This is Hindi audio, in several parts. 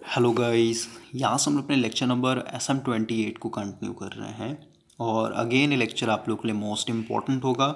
हेलो गाइस यहाँ से हम अपने lecture number S M twenty eight को कंटिन्यू कर रहे हैं और अगेन ये लेक्चर आप लोग के लिए मोस्ट इंपॉर्टेंट होगा।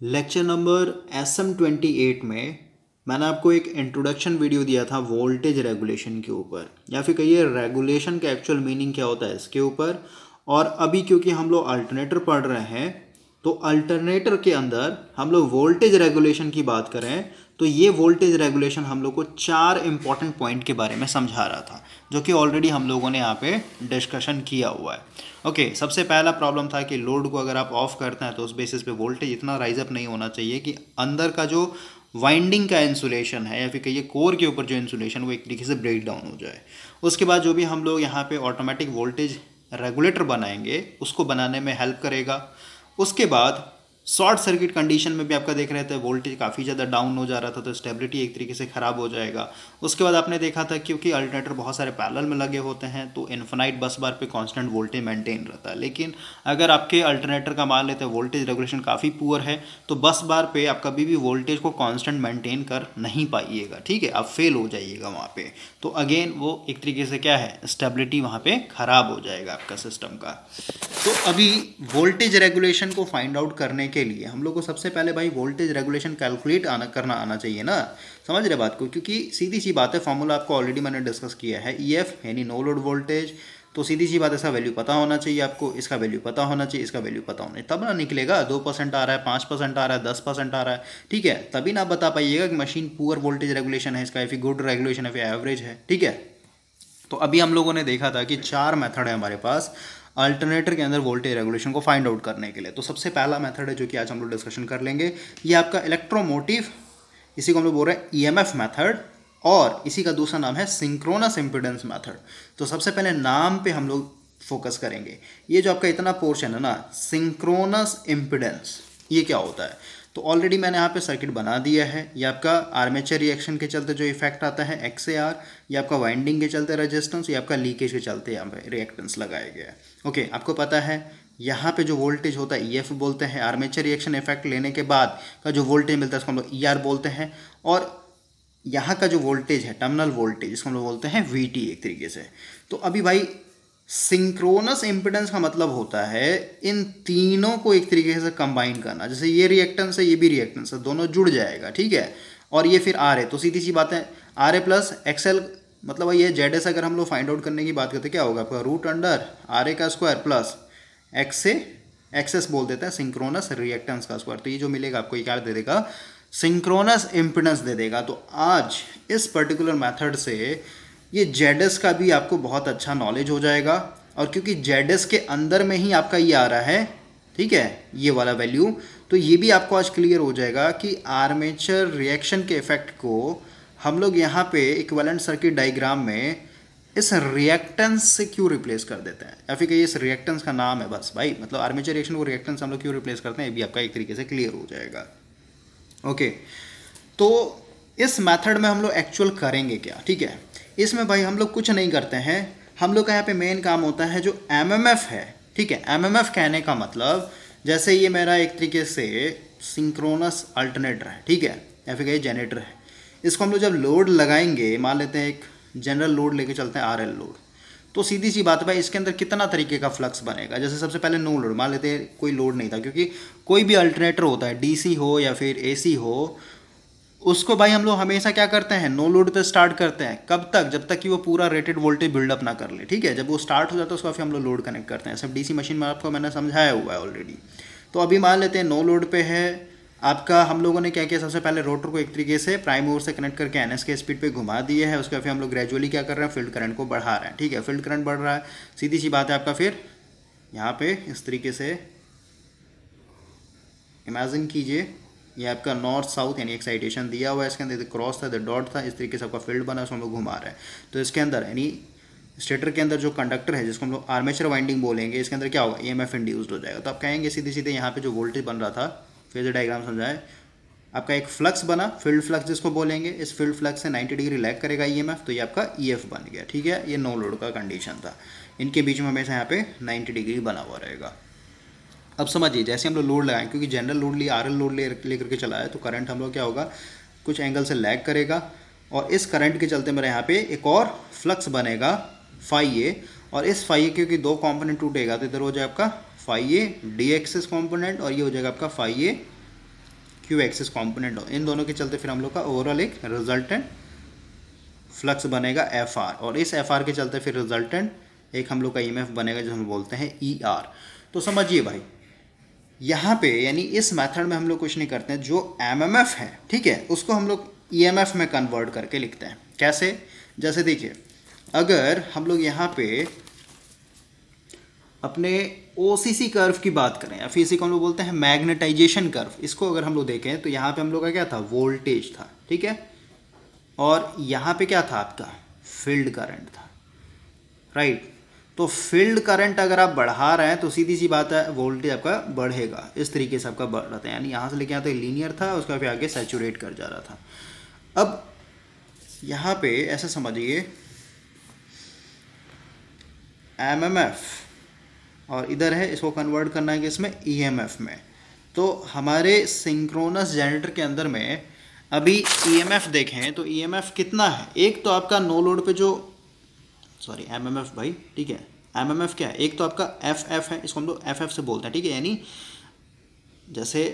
Lecture number S M twenty eight में मैंने आपको एक इंट्रोडक्शन वीडियो दिया था वोल्टेज रेगुलेशन के ऊपर। या फिर कहिए रेगुलेशन का एक्चुअल मीनिंग क्या होता है इसके ऊपर। और अभी क्योंकि हम लोग अल्टरनेटर पढ़ रहे हैं तो अल्टरनेटर के अंदर हम लोग वोल्टेज रेगुलेशन की बात करें तो ये वोल्टेज रेगुलेशन हम लोग को चार इंपॉर्टेंट पॉइंट के बारे में समझा रहा था जो कि ऑलरेडी हम लोगों ने यहाँ पे डिस्कशन किया हुआ है। ओके okay, सबसे पहला प्रॉब्लम था कि लोड को अगर आप ऑफ़ करते हैं तो उस बेसिस पे वोल्टेज इतना राइज अप नहीं होना चाहिए कि अंदर का जो वाइंडिंग का इंसुलेशन है या फिर कहिए कोर के ऊपर जो इंसुलेशन वो एक तरीके से ब्रेक डाउन हो जाए। उसके बाद जो भी हम लोग यहाँ पे ऑटोमेटिक वोल्टेज रेगुलेटर बनाएँगे उसको बनाने में हेल्प करेगा। उसके बाद शॉर्ट सर्किट कंडीशन में भी आपका देख रहे थे, वोल्टेज काफ़ी ज़्यादा डाउन हो जा रहा था तो स्टेबिलिटी एक तरीके से ख़राब हो जाएगा। उसके बाद आपने देखा था क्योंकि अल्टरनेटर बहुत सारे पैरल में लगे होते हैं तो इन्फिनाइट बस बार पे कांस्टेंट वोल्टेज मेंटेन रहता है। लेकिन अगर आपके अल्टरनेटर का मान लेते हैं वोल्टेज रेगुलेशन काफ़ी पुअर है तो बस बार पे आप कभी भी वोल्टेज को कॉन्स्टेंट मेंटेन कर नहीं पाइएगा, ठीक है? आप फेल हो जाइएगा वहाँ पर तो अगेन वो एक तरीके से क्या है स्टेबिलिटी वहाँ पर ख़राब हो जाएगा आपका सिस्टम का। तो अभी वोल्टेज रेगुलेशन को फाइंड आउट करने के लिए हम लोग को सबसे पहले भाई वोल्टेज रेगुलेशन कैलकुलेट आना, करना आना चाहिए ना। समझ रहे बात को? क्योंकि सीधी सी बात है फॉर्मूला आपको ऑलरेडी मैंने डिस्कस किया है ई एफ़ यानी नो लोड वोल्टेज तो सीधी सी बात ऐसा वैल्यू पता होना चाहिए आपको, इसका वैल्यू पता होना चाहिए, इसका वैल्यू पता होना चाहिए। तब ना निकलेगा, दो परसेंट आ रहा है, पाँच परसेंट आ रहा है, दस परसेंट आ रहा है। ठीक है, तभी ना बता पाइएगा कि मशीन पुअर वोल्टेज रेगुलेशन है इसका या फिर गुड रेगुलेशन है फिर एवरेज है। ठीक है? तो अभी हम लोगों ने देखा था कि चार मेथड है हमारे पास। अल्टरनेटर के अंदर वोल्टेज रेगुलेशन को फाइंड आउट करने के लिए। तो सबसे पहला मेथड है जो कि आज हम लोग डिस्कशन कर लेंगे। ये आपका इलेक्ट्रोमोटिव, इसी को हम लोग बोल रहे हैं ई एम एफ़ मैथड, और इसी का दूसरा नाम है सिंक्रोनस इम्पिडेंस मैथड। तो सबसे पहले नाम पर हम लोग फोकस करेंगे। ये जो आपका इतना पोर्शन है ना, सिंक्रोनस इम्पिडेंस, ये क्या होता है? तो ऑलरेडी मैंने यहाँ पे सर्किट बना दिया है। ये आपका आर्मेचर रिएक्शन के चलते जो इफ़ेक्ट आता है एक्स ए आर ये आपका वाइंडिंग के चलते रेजिस्टेंस या आपका लीकेज के चलते यहाँ पे रिएक्टेंस लगाया गया है। ओके आपको पता है, यहाँ पे जो वोल्टेज होता है ई एफ़ बोलते हैं आर्मेचर रिएक्शन इफ़ेक्ट लेने के बाद का जो वोल्टेज मिलता है, उसको हम लोग ई आर बोलते हैं। और यहाँ का जो वोल्टेज है टर्मिनल वोल्टेज इसको हम लोग बोलते हैं वी टी एक तरीके से। तो अभी भाई सिंक्रोनस इम्पिडेंस का मतलब होता है इन तीनों को एक तरीके से कंबाइन करना। जैसे ये रिएक्टेंस है, ये भी रिएक्टेंस है, दोनों जुड़ जाएगा, ठीक है? और ये फिर आर है तो सीधी सी बात है आर ए प्लस एक्सएल मतलब ये जेड एस अगर हम लोग फाइंड आउट करने की बात करते, क्या होगा? आपका रूट अंडर आर ए का square plus X A access बोल देता है सिंक्रोनस रिएक्टेंस का स्क्वायर तो ये जो मिलेगा, आपको ये क्या दे देगा? सिंक्रोनस इम्पिडेंस दे देगा। तो आज इस पर्टिकुलर मेथड से ये जेड का भी आपको बहुत अच्छा नॉलेज हो जाएगा। और क्योंकि जेड के अंदर में ही आपका ये आ रहा है, ठीक है, ये वाला वैल्यू तो ये भी आपको आज क्लियर हो जाएगा कि आर्मेचर रिएक्शन के इफ़ेक्ट को हम लोग यहाँ पे इक्वलेंट सर्किट डायग्राम में इस रिएक्टेंस से क्यों रिप्लेस कर देते हैं? या फिर कहिए इस रिएक्टेंस का नाम है बस, भाई मतलब आर्मेचर रिएक्शन को रिएक्टेंस हम लोग क्यों रिप्लेस करते हैं? ये भी आपका एक तरीके से क्लियर हो जाएगा। ओके तो इस मेथड में हम लोग एक्चुअल करेंगे क्या? ठीक है इसमें भाई हम लोग कुछ नहीं करते हैं। हम लोग का यहाँ पे मेन काम होता है जो एमएमएफ है, ठीक है? एमएमएफ कहने का मतलब जैसे ये मेरा एक तरीके से सिंक्रोनस अल्टरनेटर है, ठीक है? या फिर ये जनरेटर है। इसको हम लोग जब लोड लगाएँगे, मान लेते हैं एक जनरल लोड लेके चलते हैं आर एल लोड तो सीधी सी बात है भाई, इसके अंदर कितना तरीके का फ्लक्स बनेगा? जैसे सबसे पहले नो लोड मान लेते हैं कोई लोड नहीं था, क्योंकि कोई भी अल्टरनेटर होता है डीसी हो या फिर एसी हो उसको भाई हम लोग हमेशा क्या करते हैं? नो लोड पे स्टार्ट करते हैं। कब तक? जब तक कि वो पूरा रेटेड वोल्टेज बिल्डअप ना कर ले, ठीक है? जब वो स्टार्ट हो जाता है, उसको फिर हम लोग लोड कनेक्ट करते हैं। सब डीसी मशीन में आपको मैंने समझाया हुआ है ऑलरेडी तो अभी मान लेते हैं नो लोड पे है। आपका, हम लोगों ने क्या किया? सबसे पहले रोटर को एक तरीके से प्राइम ओवर से कनेक्ट करके एनएस के स्पीड पे घुमा दिए है। उसके फिर हम लोग ग्रेजुअली क्या कर रहे हैं? फ़ील्ड करंट को बढ़ा रहे हैं, ठीक है? फ़ील्ड करंट बढ़ रहा है। सीधी सी बात है आपका फिर, यहाँ पे इस तरीके से इमेजिन कीजिए। ये आपका नॉर्थ साउथ यानी एक्साइटेशन दिया हुआ है इसके अंदर। क्रॉस था डॉट था, इस तरीके से आपका फ़ील्ड बना उसको हम लोग घुमा रहे हैं। तो इसके अंदर, यानी स्टेटर के अंदर जो कंडक्टर है, जिसको हम लोग आर्मेचर वाइंडिंग बोलेंगे, इसके अंदर क्या होगा? ई एम एफ़ इंड्यूस्ड हो जाएगा। तो आप कहेंगे सीधे सीधे यहाँ पे जो वोल्टेज बन रहा था फेजर डायग्राम समझाए, आपका एक फ्लक्स बना फ़ील्ड फ्लक्स जिसको बोलेंगे, इस फ़ील्ड फ्लक्स से 90 डिग्री लैग करेगा ईएमएफ तो ये आपका ईएफ बन गया, ठीक है? ये नो लोड का कंडीशन था। इनके बीच में हमेशा यहाँ पे 90 डिग्री बना हुआ रहेगा। अब समझिए, जैसे हम लोग लोड लगाएँ, क्योंकि जनरल लोड लिए आर लोड ले, लेकर के चला है तो करंट हम लोग क्या होगा, कुछ एंगल से लैग करेगा, और इस करंट के चलते मेरा यहाँ पे एक और फ्लक्स बनेगा फाई ए और इस फाइव ए क्योंकि दो कॉम्पोनेंट टूटेगा तो इधर हो जाए आपका five A D axis component और ये हो जाएगा आपका five A Q axis component इन दोनों के चलते फिर हम लोग का ओवरऑल एक रिजल्टेंट फ्लक्स बनेगा एफ़ आर और इस एफ़ आर के चलते फिर रिजल्टेंट एक हम लोग का ई एम एफ़ बनेगा जो हम बोलते हैं ई e आर तो समझिए भाई यहाँ पे, यानी इस मेथड में हम लोग कुछ नहीं करते हैं, जो एम एम एफ़ है, ठीक है, उसको हम लोग ई एम एफ़ में कन्वर्ट करके लिखते हैं। कैसे? जैसे देखिए, अगर हम लोग यहाँ पे अपने ओ सी कर्व की बात करें, या फिर इसी को हम लोग बोलते हैं? मैग्नेटाइजेशन कर्व इसको अगर हम लोग देखें तो यहाँ पे हम लोग का क्या था? वोल्टेज था, ठीक है? और यहाँ पे क्या था आपका? फ़ील्ड करंट था राइट तो फ़ील्ड करंट अगर आप बढ़ा रहे हैं तो सीधी सी बात है, वोल्टेज आपका बढ़ेगा। इस तरीके से आपका बढ़ रहा था। यानी यहाँ से लेके आते लीनियर था, उसका फिर आगे सेचूरेट कर जा रहा था। अब यहाँ पे ऐसा समझिए एम एम एफ़ और इधर है, इसको कन्वर्ट करना है कि इसमें ई एम एफ़ में। तो हमारे सिंक्रोनस जनरेटर के अंदर में, अभी ई एम एफ़ देखें तो ई एम एफ़ कितना है? एक तो आपका नो लोड पे जो सॉरी एम एम एफ़ भाई, ठीक है? एम एम एफ़ क्या है? एक तो आपका एफ़ एफ़ है, इसको हम लोग एफ़ एफ़ से बोलते हैं, ठीक है? यानी जैसे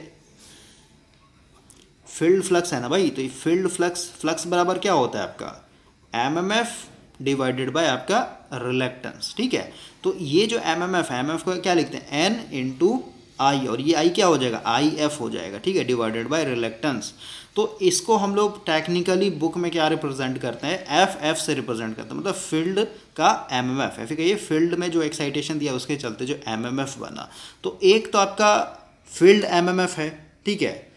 फ़ील्ड फ्लक्स है ना भाई तो ये फ़ील्ड फ्लक्स फ्लक्स बराबर क्या होता है आपका? M M F divided by आपका रिलेक्टेंस ठीक है? तो ये जो एम एम एफ़ है एम एफ़ को क्या लिखते हैं? एन इंटू आई और ये आई क्या हो जाएगा? आई एफ़ हो जाएगा, ठीक है? डिवाइडेड बाय रिलेक्टेंस तो इसको हम लोग टेक्निकली बुक में क्या रिप्रेजेंट करते हैं? एफ़ एफ़ से रिप्रेजेंट करते हैं। मतलब फ़ील्ड का एम एम एफ़ फिर ये फ़ील्ड में जो एक्साइटेशन दिया, उसके चलते जो एम एम एफ़ बना। तो एक तो आपका फ़ील्ड एम एम एफ़ है, ठीक है?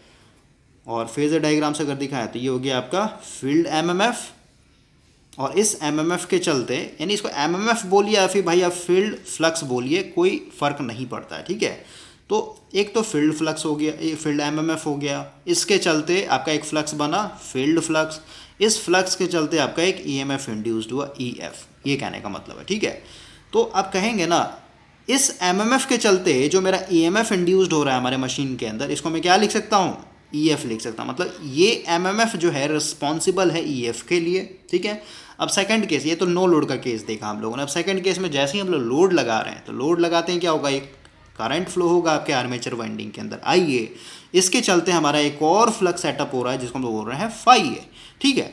और फेजर डायग्राम से अगर दिखाया तो ये हो गया आपका फ़ील्ड एम एम एफ़ और इस एम एम एफ़ के चलते, यानी इसको एम एम एफ़ बोलिए या फिर भाई आप फ़ील्ड फ्लक्स बोलिए, कोई फ़र्क नहीं पड़ता है, ठीक है? तो एक तो फ़ील्ड फ्लक्स हो गया फ़ील्ड एमएमएफ हो गया। इसके चलते आपका एक फ्लक्स बना, फ़ील्ड फ्लक्स। इस फ्लक्स के चलते आपका एक ईएमएफ इंड्यूस्ड हुआ ईएफ ये कहने का मतलब है, ठीक है? तो आप कहेंगे ना, इस एमएमएफ के चलते जो मेरा ईएमएफ इंड्यूस्ड हो रहा है हमारे मशीन के अंदर, इसको मैं क्या लिख सकता हूँ? ईएफ लिख सकता हूँ। मतलब ये एमएमएफ जो है रिस्पॉन्सिबल है ईएफ के लिए, ठीक है? अब सेकंड केस ये तो नो लोड का केस देखा हम लोगों ने। अब सेकंड केस में जैसे ही हम लोग लोड लगा रहे हैं तो लोड लगाते हैं क्या होगा एक? करंट फ्लो होगा आपके आर्मेचर वाइंडिंग के अंदर। आइए, इसके चलते हमारा एक और फ्लक्स सेटअप हो रहा है, जिसको हम लोग बोल रहे हैं फाई ए ठीक है?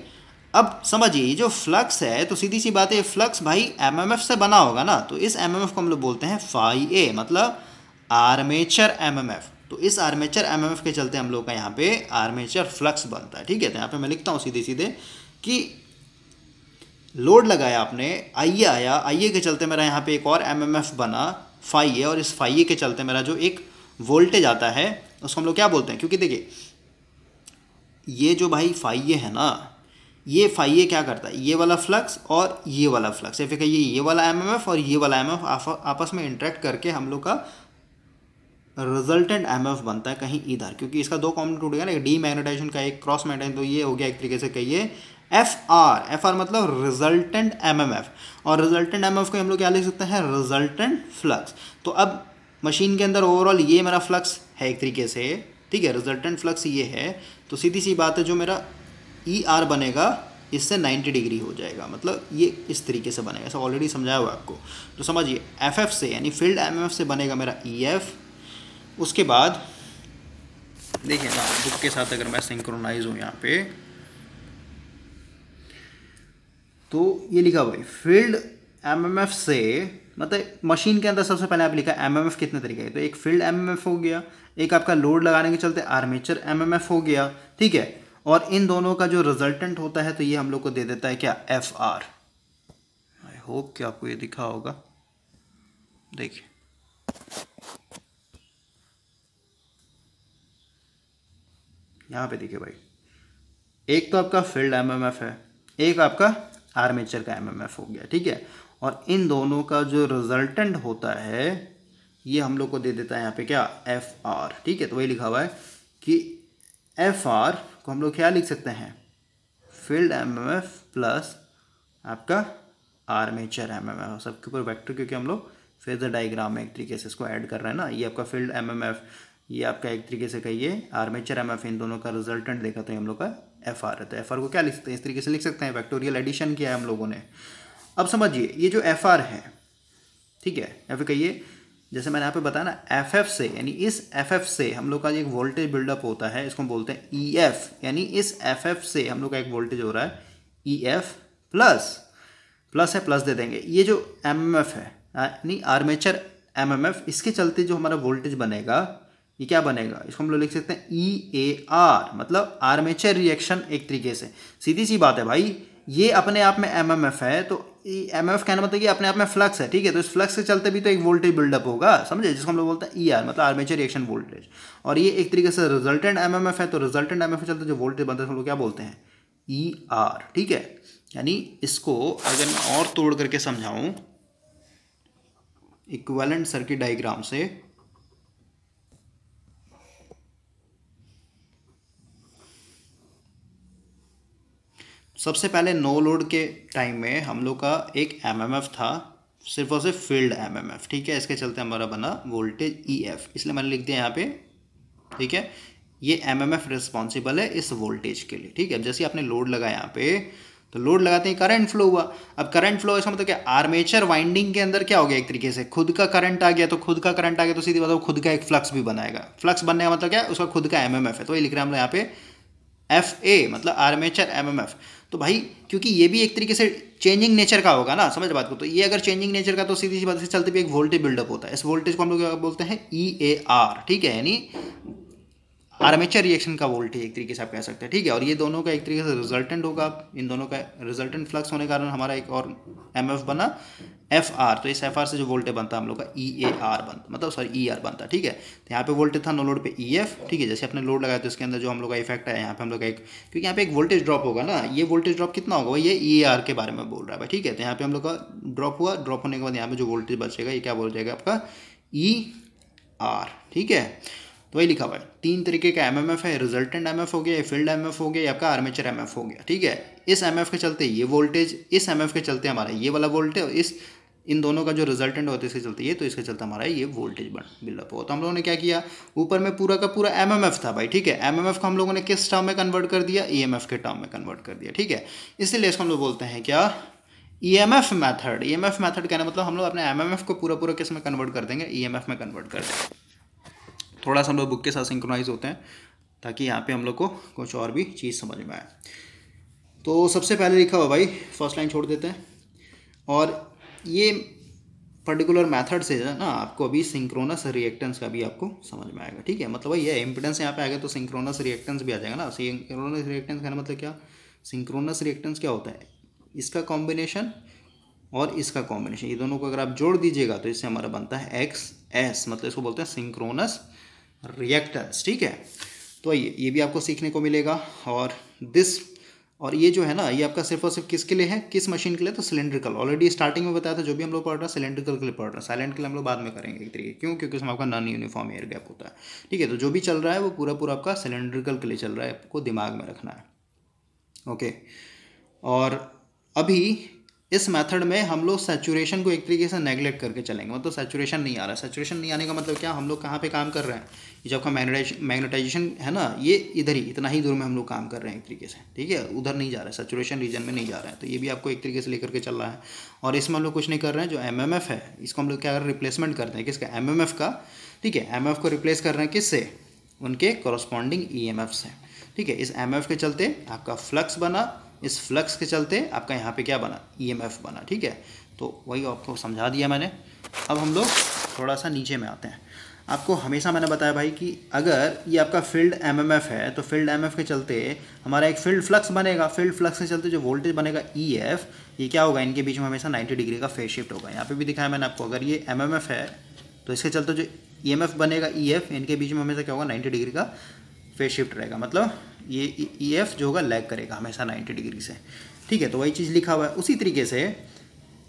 अब समझिए, ये जो फ्लक्स है तो सीधी सी बात है फ्लक्स भाई एमएमएफ से बना होगा ना तो इस एमएमएफ को हम लोग बोलते हैं फाई ए मतलब आर्मेचर एमएमएफ तो इस आर्मेचर एमएमएफ के चलते हम लोग का यहाँ पे आर्मेचर फ्लक्स बनता है। ठीक है? तो यहाँ पे मैं लिखता हूँ सीधे सीधे कि लोड लगाया आपने, आइए आया, आइए के चलते मेरा यहाँ पे एक और एमएमएफ बना। फाई है और इस फाई ए के चलते मेरा जो एक वोल्टेज आता है, उसको हम लोग क्या बोलते हैं? क्योंकि देखिए, ये जो भाई फाइए है ना, ये फाइए क्या करता है? ये वाला फ्लक्स और ये वाला फ्लक्स या फिर कहिए ये वाला एमएमएफ और ये वाला एमएफ आपस में इंटरेक्ट करके हम लोग का रिजल्टेंट एमएफ बनता है कहीं इधर। क्योंकि इसका दो कॉमन टूट गया ना डी मैग्नेटाइजेशन का, एक क्रॉस मैग्नेटाइजेशन तो ये हो गया एक तरीके से कहिए एफ़ आर एफ़ आर मतलब रिजल्टेंट एम एम एफ़ और रिजल्टेंट एम एफ़ को हम लोग क्या लिख सकते हैं? रिजल्टेंट फ्लक्स तो अब मशीन के अंदर ओवरऑल ये मेरा फ्लक्स है एक तरीके से, ठीक है? रिजल्टेंट फ्लक्स ये है तो सीधी सी बात है जो मेरा ई e आर बनेगा, इससे 90 डिग्री हो जाएगा। मतलब ये इस तरीके से बनेगा, ऐसा ऑलरेडी समझाया हुआ आपको। तो समझिए एफ़ एफ़ से, यानी फ़ील्ड एम एफ़ से बनेगा मेरा ई e एफ़ उसके बाद, देखिए ना बुक के साथ अगर मैं सिंक्रोनाइज हूँ यहाँ पे तो ये लिखा भाई, फ़ील्ड एमएमएफ से मतलब मशीन के अंदर सबसे पहले आप लिखा एमएमएफ कितने तरीके तो एक फ़ील्ड एमएमएफ हो गया, एक आपका लोड लगाने के चलते आर्मेचर एमएमएफ हो गया, ठीक है? और इन दोनों का जो रिजल्टेंट होता है तो ये हम लोग को दे देता है क्या? एफ़ आर आई होप कि आपको ये दिखा होगा। देखिए। यहाँ पे देखिए भाई, एक तो आपका फ़ील्ड एमएमएफ है, एक आपका आर्मेचर का एमएमएफ हो गया, ठीक है? और इन दोनों का जो रिजल्टेंट होता है, ये हम लोग को दे देता है यहाँ पे क्या? एफ़ आर ठीक है? तो वही लिखा हुआ है कि एफ़ आर को हम लोग क्या लिख सकते हैं? Field M M F plus आपका आर्मेचर एमएमएफ सबके ऊपर वैक्टर क्योंकि हम लोग फेजर डाइग्राम में एक तरीके से इसको ऐड कर रहे हैं ना, ये आपका फ़ील्ड एमएमएफ ये आपका एक तरीके से कहिए आर्मेचर एमएफ इन दोनों का रिजल्टेंट देखा तो हम लोग का एफ़ आर है। तो एफ़ आर को क्या लिख सकते हैं? इस तरीके से लिख सकते हैं। वैक्टोरियल एडिशन किया है हम लोगों ने। अब समझिए, ये जो एफ़ आर है, ठीक है? या फिर कहिए, जैसे मैंने यहाँ पे बताया ना एफ़ एफ़ से, यानी इस एफ़ एफ़ से हम लोग का एक वोल्टेज बिल्डअप होता है, इसको हम बोलते हैं ई e एफ़ यानी इस एफ़ एफ़ से हम लोग का एक वोल्टेज हो रहा है ई एफ़ प्लस प्लस है प्लस दे देंगे। ये जो एम एम एफ़ है, यानी आर्मेचर एम एम एफ़ इसके चलते जो हमारा वोल्टेज बनेगा ये क्या बनेगा? इसको हम लोग लिख सकते हैं ई ए आर मतलब आर्मेचर रिएक्शन एक तरीके से। सीधी सी बात है भाई, ये अपने आप में एम एम एफ़ है तो एम एफ़ कहना मतलब कि अपने आप में फ्लक्स है, ठीक है? तो इस फ्लक्स के चलते भी तो एक वोल्टेज बिल्डअप होगा, समझे? जिसको हम लोग बोलते हैं ई e आर मतलब आर्मेचर रिएक्शन वोल्टेज और ये एक तरीके से रिजल्टेंट एम एम एफ़ है तो रिजल्टेंट एम एफ़ चलते जो वोल्टेज बनता है हम लोग क्या बोलते हैं? ई e आर ठीक है? यानी इसको अगर मैं और तोड़ करके समझाऊं इक्वेलेंट सर्किट डायग्राम से सबसे पहले नो लोड के टाइम में हम लोग का एक एमएमएफ था, सिर्फ़ और सिर्फ़ फ़ील्ड एमएमएफ ठीक है? इसके चलते हमारा बना वोल्टेज ईएफ इसलिए मैंने लिख दिया यहाँ पे, ठीक है? ये एमएमएफ रिस्पॉन्सिबल है इस वोल्टेज के लिए, ठीक है? जैसे आपने लोड लगाया यहाँ पे तो लोड लगाते ही करंट फ्लो हुआ। अब करंट फ्लो इसका मतलब क्या? आर्मेचर वाइंडिंग के अंदर क्या हो गया एक तरीके से? खुद का करंट आ गया तो खुद का करंट आ गया तो सीधी बात खुद का एक फ्लक्स भी बनाएगा। फ्लक्स बनने का मतलब क्या? उसका खुद का एमएमएफ है। तो ये लिख रहे हैं हम लोग यहाँ पे एफ़ ए मतलब आर्मेचर एमएमएफ तो भाई, क्योंकि ये भी एक तरीके से चेंजिंग नेचर का होगा ना, समझ बात को? तो ये अगर चेंजिंग नेचर का तो सीधी सी बात से चलते भी एक वोल्टेज बिल्डअप होता है। इस वोल्टेज को हम लोग बोलते हैं? ई ए आर ठीक है, यानी आर्मेचर रिएक्शन का वोल्टेज एक तरीके से आप कह सकते हैं, ठीक है? और ये दोनों का एक तरीके से रिजल्टेंट होगा। इन दोनों का रिजल्टेंट फ्लक्स होने के कारण हमारा एक और एम एफ़ बना एफ़ आर तो इस एफ़ आर से जो वोल्टेज बनता है, हम लोग का ई ए आर बनता मतलब सॉरी ई आर बनता ठीक है? तो यहाँ पे वोल्टेज था, नो लोड पे ई एफ़ ठीक है? जैसे अपने लोड लगाया तो इसके अंदर जो हम लोग का इफ़ेक्ट है, यहाँ पे हम लोग का एक, क्योंकि यहाँ पे एक वोल्टेज ड्रॉप होगा ना, ये वोल्टेज ड्रॉप कितना होगा ये ई आर के बारे में बोल रहा है ठीक है? तो यहाँ पे हम लोग का ड्रॉप हुआ ड्रॉप होने के बाद यहाँ पे जो वोल्टेज बचेगा, ये क्या बोल जाएगा आपका? ई आर ठीक है? तो वही लिखा हुआ है तीन तरीके का एमएमएफ है रिजल्टेंट एमएफ हो गया फ़ील्ड एम हो गया या आपका आर्मेचर एमएफ हो गया ठीक है इस एमएफ के चलते ये वोल्टेज इस एमएफ के चलते हमारा ये वाला वोल्टेज इस इन दोनों का जो रिजल्टेंट होता है इसके चलते ये तो इसके चलते हमारा ये वोल्टेज बन बिल्डअप हो तो हम लोगों ने क्या किया ऊपर में पूरा का पूरा एमएमएफ था भाई ठीक है एमएमएफ को हम लोगों ने किस टर्म में कन्वर्ट कर दिया ई e के टर्म में कन्वर्ट कर दिया ठीक है इसीलिए इसको हम लोग बोलते हैं क्या E M F method E M F method कहना मतलब हम लोग अपने एम एम एफ़ को पूरा पूरा किसमें कन्वर्ट कर देंगे ई एम एफ़ में कन्वर्ट कर देंगे थोड़ा सा हम लोग बुक के साथ सिंक्रोनाइज होते हैं, ताकि यहाँ पे हम लोग को कुछ और भी चीज़ समझ में आए। तो सबसे पहले लिखा हुआ भाई फ़र्स्ट लाइन छोड़ देते हैं। और ये पर्टिकुलर मेथड से ना, आपको अभी सिंक्रोनस रिएक्टेंस का भी आपको समझ में आएगा, ठीक है? मतलब है इम्पिडेंस यहाँ पे आएगा तो सिंक्रोनस रिएक्टेंस भी आ जाएगा ना। सिंक्रोनस रिएक्टेंस का मतलब क्या? सिंक्रोनस रिएक्टेंस क्या होता है? इसका कॉम्बिनेशन और इसका कॉम्बिनेशन ये दोनों को अगर आप जोड़ दीजिएगा तो इससे हमारा बनता है एक्स एस मतलब इसको बोलते हैं सिंक्रोनस रिएक्टेंस ठीक है? तो ये ये भी आपको सीखने को मिलेगा और दिस और ये जो है ना, ये आपका सिर्फ़ और सिर्फ़ किसके लिए है? किस मशीन के लिए? तो सिलेंड्रिकल ऑलरेडी स्टार्टिंग में बताया था, जो भी हम लोग पढ़ रहे हैं सिलेंड्रिकल के लिए पढ़ रहे हैं। साइलेंट के लिए हम लोग बाद में करेंगे एक तरीके, क्यों? क्योंकि उसमें आपका नॉन यूनिफॉर्म एयर गैप होता है। ठीक है तो जो भी चल रहा है, वो पूरा पूरा आपका सिलेंड्रिकल के लिए चल रहा है, आपको दिमाग में रखना है। ओके और अभी इस मेथड में हम लोग सेचुरेशन को एक तरीके से नेगलेक्ट करके चलेंगे। मतलब सेचुरेशन नहीं आ रहा। सेचुरेशन नहीं आने का मतलब क्या? हम लोग कहाँ पे काम कर रहे हैं? जब आपका मैग्नेटाइजेशन है ना, ये इधर ही, इतना ही दूर में हम लोग काम कर रहे हैं एक तरीके से। ठीक है? उधर नहीं जा रहा है। सेचुरेशन रीजन में नहीं जा रहा है। तो ये भी आपको एक तरीके से लेकर के चल रहा है। और इसमें हम लोग कुछ नहीं कर रहे हैं। जो एमएमएफ है, इसको हम लोग क्या कर रिप्लेसमेंट करते हैं। किसका? एमएमएफ का। ठीक है? एम को रिप्लेस कर रहे हैं किससे? उनके कॉरस्पॉन्डिंग ई से। ठीक है? इस एम के चलते आपका फ्लक्स बना। इस फ्लक्स के चलते आपका यहाँ पे क्या बना? ईएमएफ e बना, ठीक है? तो वही आपको समझा दिया मैंने। अब हम लोग थोड़ा सा नीचे में आते हैं। आपको हमेशा मैंने बताया भाई कि अगर ये आपका फ़ील्ड एमएमएफ है तो फ़ील्ड एमएफ के चलते हमारा एक फ़ील्ड फ्लक्स बनेगा। फ़ील्ड फ्लक्स के चलते जो वोल्टेज बनेगा ईएफ e ये क्या होगा? इनके बीच में हमेशा 90 डिग्री का फेस शिफ्ट होगा। यहाँ पे भी दिखाया मैंने आपको, अगर ये एमएमएफ है तो इसके चलते जो ईएमएफ बनेगा ईएफ इनके बीच में हमेशा क्या होगा? नाइन्टी डिग्री का फेस शिफ्ट रहेगा। मतलब ये ई एफ़ जो होगा लैग करेगा हमेशा 90 डिग्री से। ठीक है तो वही चीज़ लिखा हुआ है। उसी तरीके से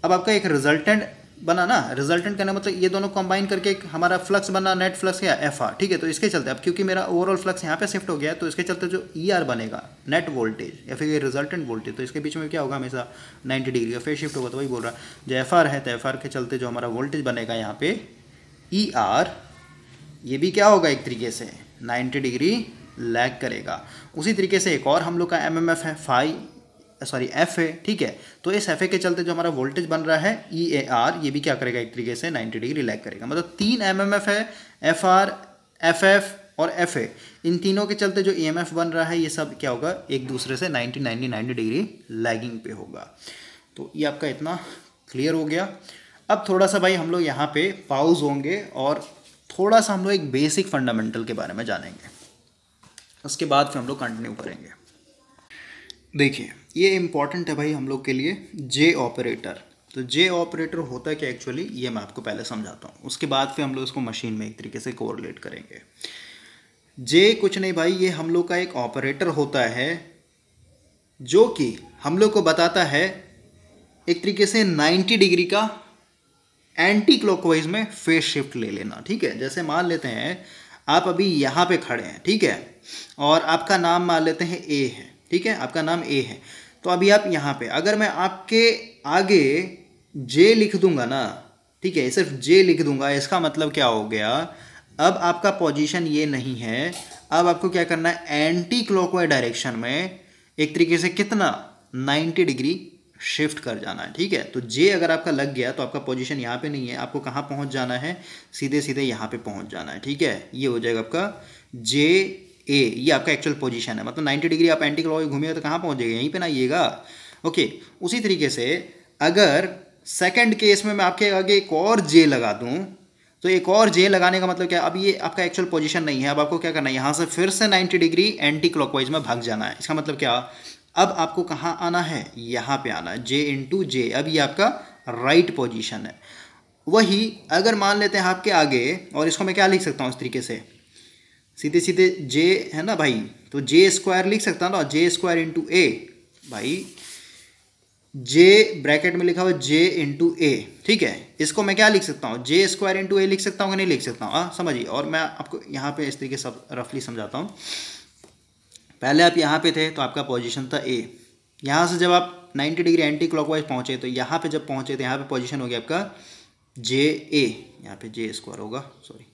अब आपका एक रिजल्टेंट बना ना। रिजल्टेंट करना मतलब ये दोनों कंबाइन करके एक हमारा फ्लक्स बना नेट फ्लक्स या एफ़ आर ठीक है तो इसके चलते अब क्योंकि मेरा ओवरऑल फ्लक्स यहाँ पे शिफ्ट हो गया तो इसके चलते जो ई e आर बनेगा नेट वोल्टेज या फिर ये रिजल्टेंट वोल्टेज तो इसके बीच में क्या होगा हमेशा 90 डिग्री का फेस शिफ्ट होगा तो वही बोल रहा है। जो एफ़ आर है तो एफ़ आर के चलते जो हमारा वोल्टेज बनेगा यहाँ पे ई e आर ये भी क्या होगा एक तरीके से? नाइन्टी डिग्री लैग करेगा। उसी तरीके से एक और हम लोग का एम एम एफ़ है फाई सॉरी एफ़ है, ठीक है? तो इस एफ़ ए के चलते जो हमारा वोल्टेज बन रहा है ई ए आर ये भी क्या करेगा? एक तरीके से 90 डिग्री लैग करेगा। मतलब तीन एम एम एफ़ है एफ़ आर एफ़ एफ़ और एफ़ ए इन तीनों के चलते जो ई एम एफ़ बन रहा है, ये सब क्या होगा? एक दूसरे से 90 90 90 डिग्री लैगिंग पे होगा। तो ये आपका इतना क्लियर हो गया। अब थोड़ा सा भाई हम लोग यहाँ पे पाउज होंगे और थोड़ा सा हम लोग एक बेसिक फंडामेंटल के बारे में जानेंगे। उसके बाद फिर हम लोग कंटिन्यू करेंगे। देखिए, ये इंपॉर्टेंट है भाई हम लोग के लिए जे ऑपरेटर तो जे ऑपरेटर होता है क्या एक्चुअली ये मैं आपको पहले समझाता हूँ। उसके बाद फिर हम लोग इसको मशीन में एक तरीके से कोरिलेट करेंगे। जे कुछ नहीं भाई, ये हम लोग का एक ऑपरेटर होता है, जो कि हम लोग को बताता है एक तरीके से 90 डिग्री का एंटी क्लॉकवाइज में फेस शिफ्ट ले लेना, ठीक है? जैसे मान लेते हैं, आप अभी यहाँ पे खड़े हैं, ठीक है? और आपका नाम मान लेते हैं ए है, ठीक है? आपका नाम ए है। तो अभी आप यहाँ पे, अगर मैं आपके आगे जे लिख दूँगा ना, ठीक है? सिर्फ़ जे लिख दूँगा, इसका मतलब क्या हो गया? अब आपका पोजीशन ये नहीं है। अब आपको क्या करना है? एंटी क्लॉकवाइज डायरेक्शन में एक तरीके से कितना? 90 डिग्री शिफ्ट कर जाना है, ठीक है? तो जे अगर आपका लग गया तो आपका पोजीशन यहाँ पे नहीं है। आपको कहाँ पहुँच जाना है? सीधे सीधे यहाँ पे पहुँच जाना है, ठीक है? ये हो जाएगा आपका जे ए ये आपका एक्चुअल पोजीशन है। मतलब 90 डिग्री आप एंटी क्लॉक घूमिएगा तो कहाँ पहुँच जाएगा यहीं पे ना आइएगा। ओके उसी तरीके से अगर सेकंड केस में मैं आपके आगे एक और जे लगा दूँ तो एक और जे लगाने का मतलब क्या? अब ये आपका एक्चुअल पोजीशन नहीं है। अब आपको क्या करना है? यहाँ से फिर से 90 डिग्री एंटी क्लॉकवाइज में भाग जाना है। इसका मतलब क्या? अब आपको कहाँ आना है? यहाँ पे आना जे इंटू जे अब ये आपका राइट पोजीशन है। वही अगर मान लेते हैं आपके आगे, और इसको मैं क्या लिख सकता हूँ इस तरीके से? सीधे सीधे जे है ना भाई? तो जे स्क्वायर लिख सकता हूँ ना? जे स्क्वायर इंटू ए भाई जे ब्रैकेट में लिखा हुआ जे इंटू ए ठीक है? इसको मैं क्या लिख सकता हूँ? जे स्क्वायर इंटू ए लिख सकता हूँ कि नहीं लिख सकता हूँ? हाँ समझिए और मैं आपको यहाँ पे इस तरीके सब रफली समझाता हूँ। पहले आप यहाँ पे थे तो आपका पोजीशन था ए यहाँ से जब आप 90 डिग्री एंटी क्लॉकवाइज पहुँचे तो यहाँ पे जब पहुँचे तो यहाँ पे पोजीशन हो गया आपका जे ए यहाँ पे जे स्क्वायर होगा सॉरी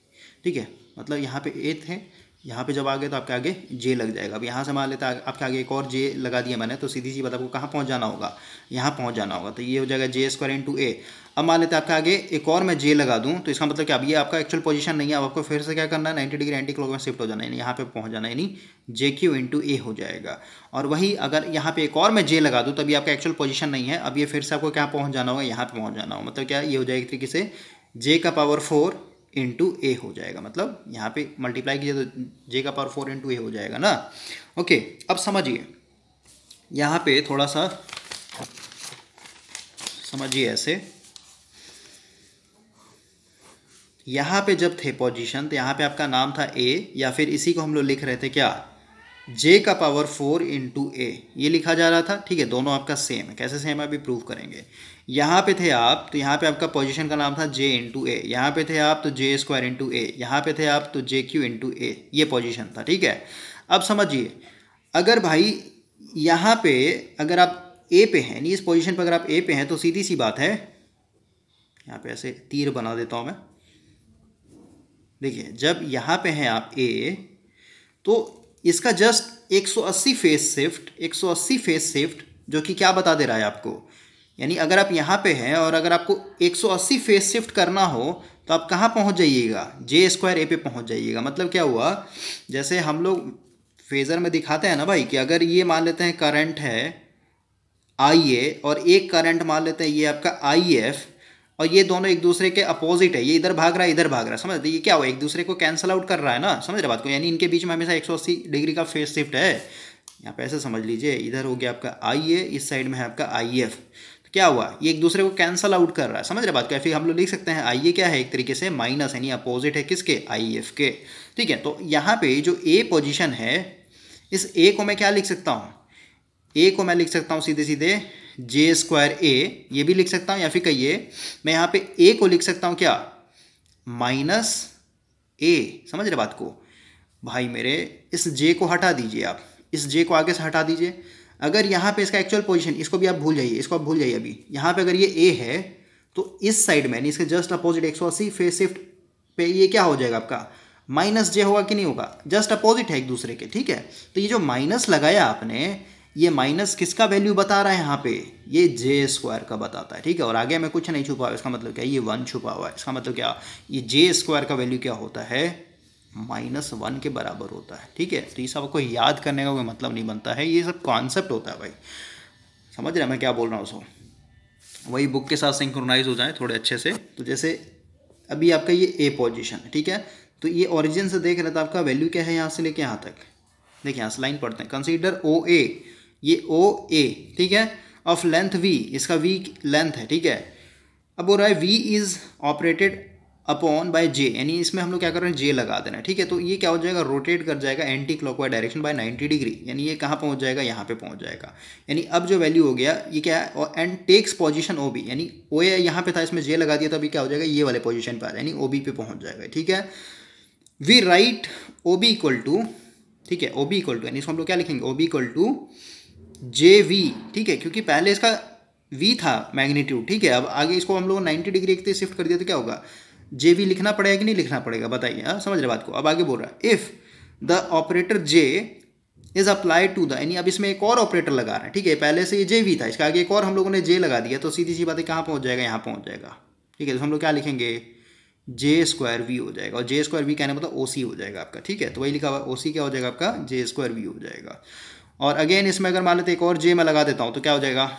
ठीक है? मतलब यहाँ पे ए थे यहाँ पे जब आ गए तो आपके आगे जे लग जाएगा। अब यहाँ से मान लेते आपके आगे एक और जे लगा दिया मैंने तो सीधी सी बात आपको कहाँ पहुँच जाना होगा? यहाँ पहुँच जाना होगा। तो ये हो जाएगा जे स्क्वायर इंटू ए अब मान लेते हैं आपके आगे एक और मैं जे लगा दूँ तो इसका मतलब क्या? अब ये आपका एक्चुअल पोजीशन नहीं है, अब आपको फिर से क्या करना है? नाइन्टी डिग्री एंटी क्लॉक में शिफ्ट हो जाना है। यहाँ पे पहुँच जाना है, यानी जे क्यू इंटू ए हो जाएगा। और वही अगर यहाँ पे एक और मैं जे लगा दूँ, तभी आपका एक्चुअल पोजीशन नहीं है। अब ये फिर से आपको क्या पहुँच जाना होगा? यहाँ पे पहुँच जाना होगा। मतलब क्या? ये हो जाएगा एक तरीके से जे का पावर फोर इंटू ए हो जाएगा। मतलब यहाँ पे मल्टीप्लाई कीजिए तो जे का पावर फोर इंटू ए हो जाएगा ना? ओके अब समझिए। यहाँ पे थोड़ा सा समझिए ऐसे। यहाँ पे जब थे पोजीशन तो यहाँ पे आपका नाम था ए या फिर इसी को हम लोग लिख रहे थे क्या? जे का पावर फोर इंटू ए ये लिखा जा रहा था, ठीक है, दोनों आपका सेम है। कैसे सेम है, अभी प्रूव करेंगे। यहाँ पे थे आप तो यहाँ पे आपका पोजीशन का नाम था जे इंटू ए यहाँ पे थे आप तो जे स्क्वायर इंटू ए यहाँ पे थे आप तो जे क्यू इंटू ए ये पोजीशन था, ठीक है? अब समझिए, अगर भाई यहाँ पे, अगर आप ए पे हैं, नहीं, इस पोजीशन पर अगर आप ए पे हैं तो सीधी सी बात है, यहाँ पे ऐसे तीर बना देता हूँ मैं। देखिए, जब यहाँ पे हैं आप ए तो इसका just 180 phase shift 180 phase shift जो कि क्या बता दे रहा है आपको? यानी अगर आप यहाँ पे हैं और अगर आपको 180 फेस शिफ्ट करना हो तो आप कहाँ पहुँच जाइएगा? जे स्क्वायर ए पे पहुँच जाइएगा। मतलब क्या हुआ? जैसे हम लोग फेज़र में दिखाते हैं ना भाई, कि अगर ये मान लेते हैं करंट है आई ए और एक करंट मान लेते हैं ये आपका आई एफ़ और ये दोनों एक दूसरे के अपोजिट है। ये इधर भाग रहा है, इधर भाग रहा है। समझ, ये क्या हुआ? एक दूसरे को कैंसिल आउट कर रहा है ना? समझ रहे बात को? यानी इनके बीच में हमेशा 180 डिग्री का फेस शिफ्ट है। यहाँ पे ऐसे समझ लीजिए, इधर हो गया आपका आई ए इस साइड में है आपका आई एफ़ तो क्या हुआ? ये एक दूसरे को कैंसल आउट कर रहा है। समझ रहे बात क्या फिर हम लोग लिख सकते हैं आई ए क्या है? एक तरीके से माइनस यानी अपोजिट है किसके? आई एफ़ के। ठीक है तो यहाँ पे जो ए पोजिशन है, इस ए को मैं क्या लिख सकता हूँ? ए को मैं लिख सकता हूँ सीधे सीधे जे स्क्वायर ए ये भी लिख सकता हूँ या फिर कहिए, मैं यहाँ पे ए को लिख सकता हूँ क्या? माइनस ए समझ रहे बात को? भाई मेरे, इस जे को हटा दीजिए आप। इस जे को आगे से हटा दीजिए। अगर यहाँ पे इसका एक्चुअल पोजीशन इसको भी आप भूल जाइए, इसको आप भूल जाइए अभी। यहाँ पे अगर ये ए है तो इस साइड में इसके जस्ट अपोजिट 180 फेस शिफ्ट पे ये क्या हो जाएगा आपका? माइनस जे होगा कि नहीं होगा? जस्ट अपोजिट है एक दूसरे के, ठीक है? तो ये जो माइनस लगाया आपने ये माइनस किसका वैल्यू बता रहा है यहाँ पे? ये जे स्क्वायर का बताता है, ठीक है? और आगे में कुछ नहीं छुपा हुआ, इसका मतलब क्या ये वन छुपा हुआ है। इसका मतलब क्या? ये जे स्क्वायर का वैल्यू क्या होता है? माइनस वन के बराबर होता है, ठीक है? तो ये सब आपको याद करने का कोई मतलब नहीं बनता है। ये सब कॉन्सेप्ट होता है भाई। समझ रहे मैं क्या बोल रहा हूँ उसको वही बुक के साथ सिंक्रोनाइज हो जाए थोड़े अच्छे से। तो जैसे अभी आपका ये ए पोजिशन है, ठीक है? तो ये ओरिजिन से देख रहे थे आपका वैल्यू क्या है यहाँ से लेके यहाँ तक? देखिए, यहाँ से लाइन पढ़ते हैं। कंसीडर ओ ए ये ओ ए ठीक है? ऑफ़ लेंथ वी इसका वी लेंथ है, ठीक है? अब बोल रहा है V is operated upon by J यानी इसमें हम लोग क्या कर रहे हैं? जे लगा देना ठीक है? तो ये क्या हो जाएगा? रोटेट कर जाएगा anti clockwise direction by 90 degree यानी ये कहाँ पहुँच जाएगा? यहाँ पे पहुँच जाएगा। यानी अब जो वैल्यू हो गया, ये क्या है? और and takes position O B यानी ओ ए यहाँ पे था, इसमें जे लगा दिया तो अभी क्या हो जाएगा? ये वाले पोजिशन पर आ जाए यानी ओ बी पे पहुँच जाएगा, ठीक है? V right O B equal to ठीक है? ओ बी इक्वल टू यानी इसको हम लोग क्या लिखेंगे? O B equal to J V ठीक है, क्योंकि पहले इसका वी था मैग्नीट्यूड ठीक है, अब आगे इसको हम लोग नाइन्टी डिग्री एक शिफ्ट कर दिया तो क्या होगा? जे वी लिखना पड़ेगा कि नहीं लिखना पड़ेगा, बताइए हाँ समझ रहे बात को। अब आगे बोल रहा है if the operator J is applied to the यानी अब इसमें एक और ऑपरेटर लगा रहा है, ठीक है, पहले से ये जे वी था, इसका आगे एक और हम लोगों ने जे लगा दिया तो सीधी सी बात है कहाँ पहुँच जाएगा? यहाँ पहुँच जाएगा, ठीक है तो हम लोग क्या लिखेंगे? जे स्क्वायर वी हो जाएगा, और जे स्क्वायर वी कहने मतलब ओ सी हो जाएगा आपका, ठीक है तो वही लिखा हुआ ओ सी क्या हो जाएगा आपका? जे स्क्वायर वी हो जाएगा। और अगेन इसमें अगर मान लेते एक और जे मैं लगा देता हूँ तो क्या हो जाएगा?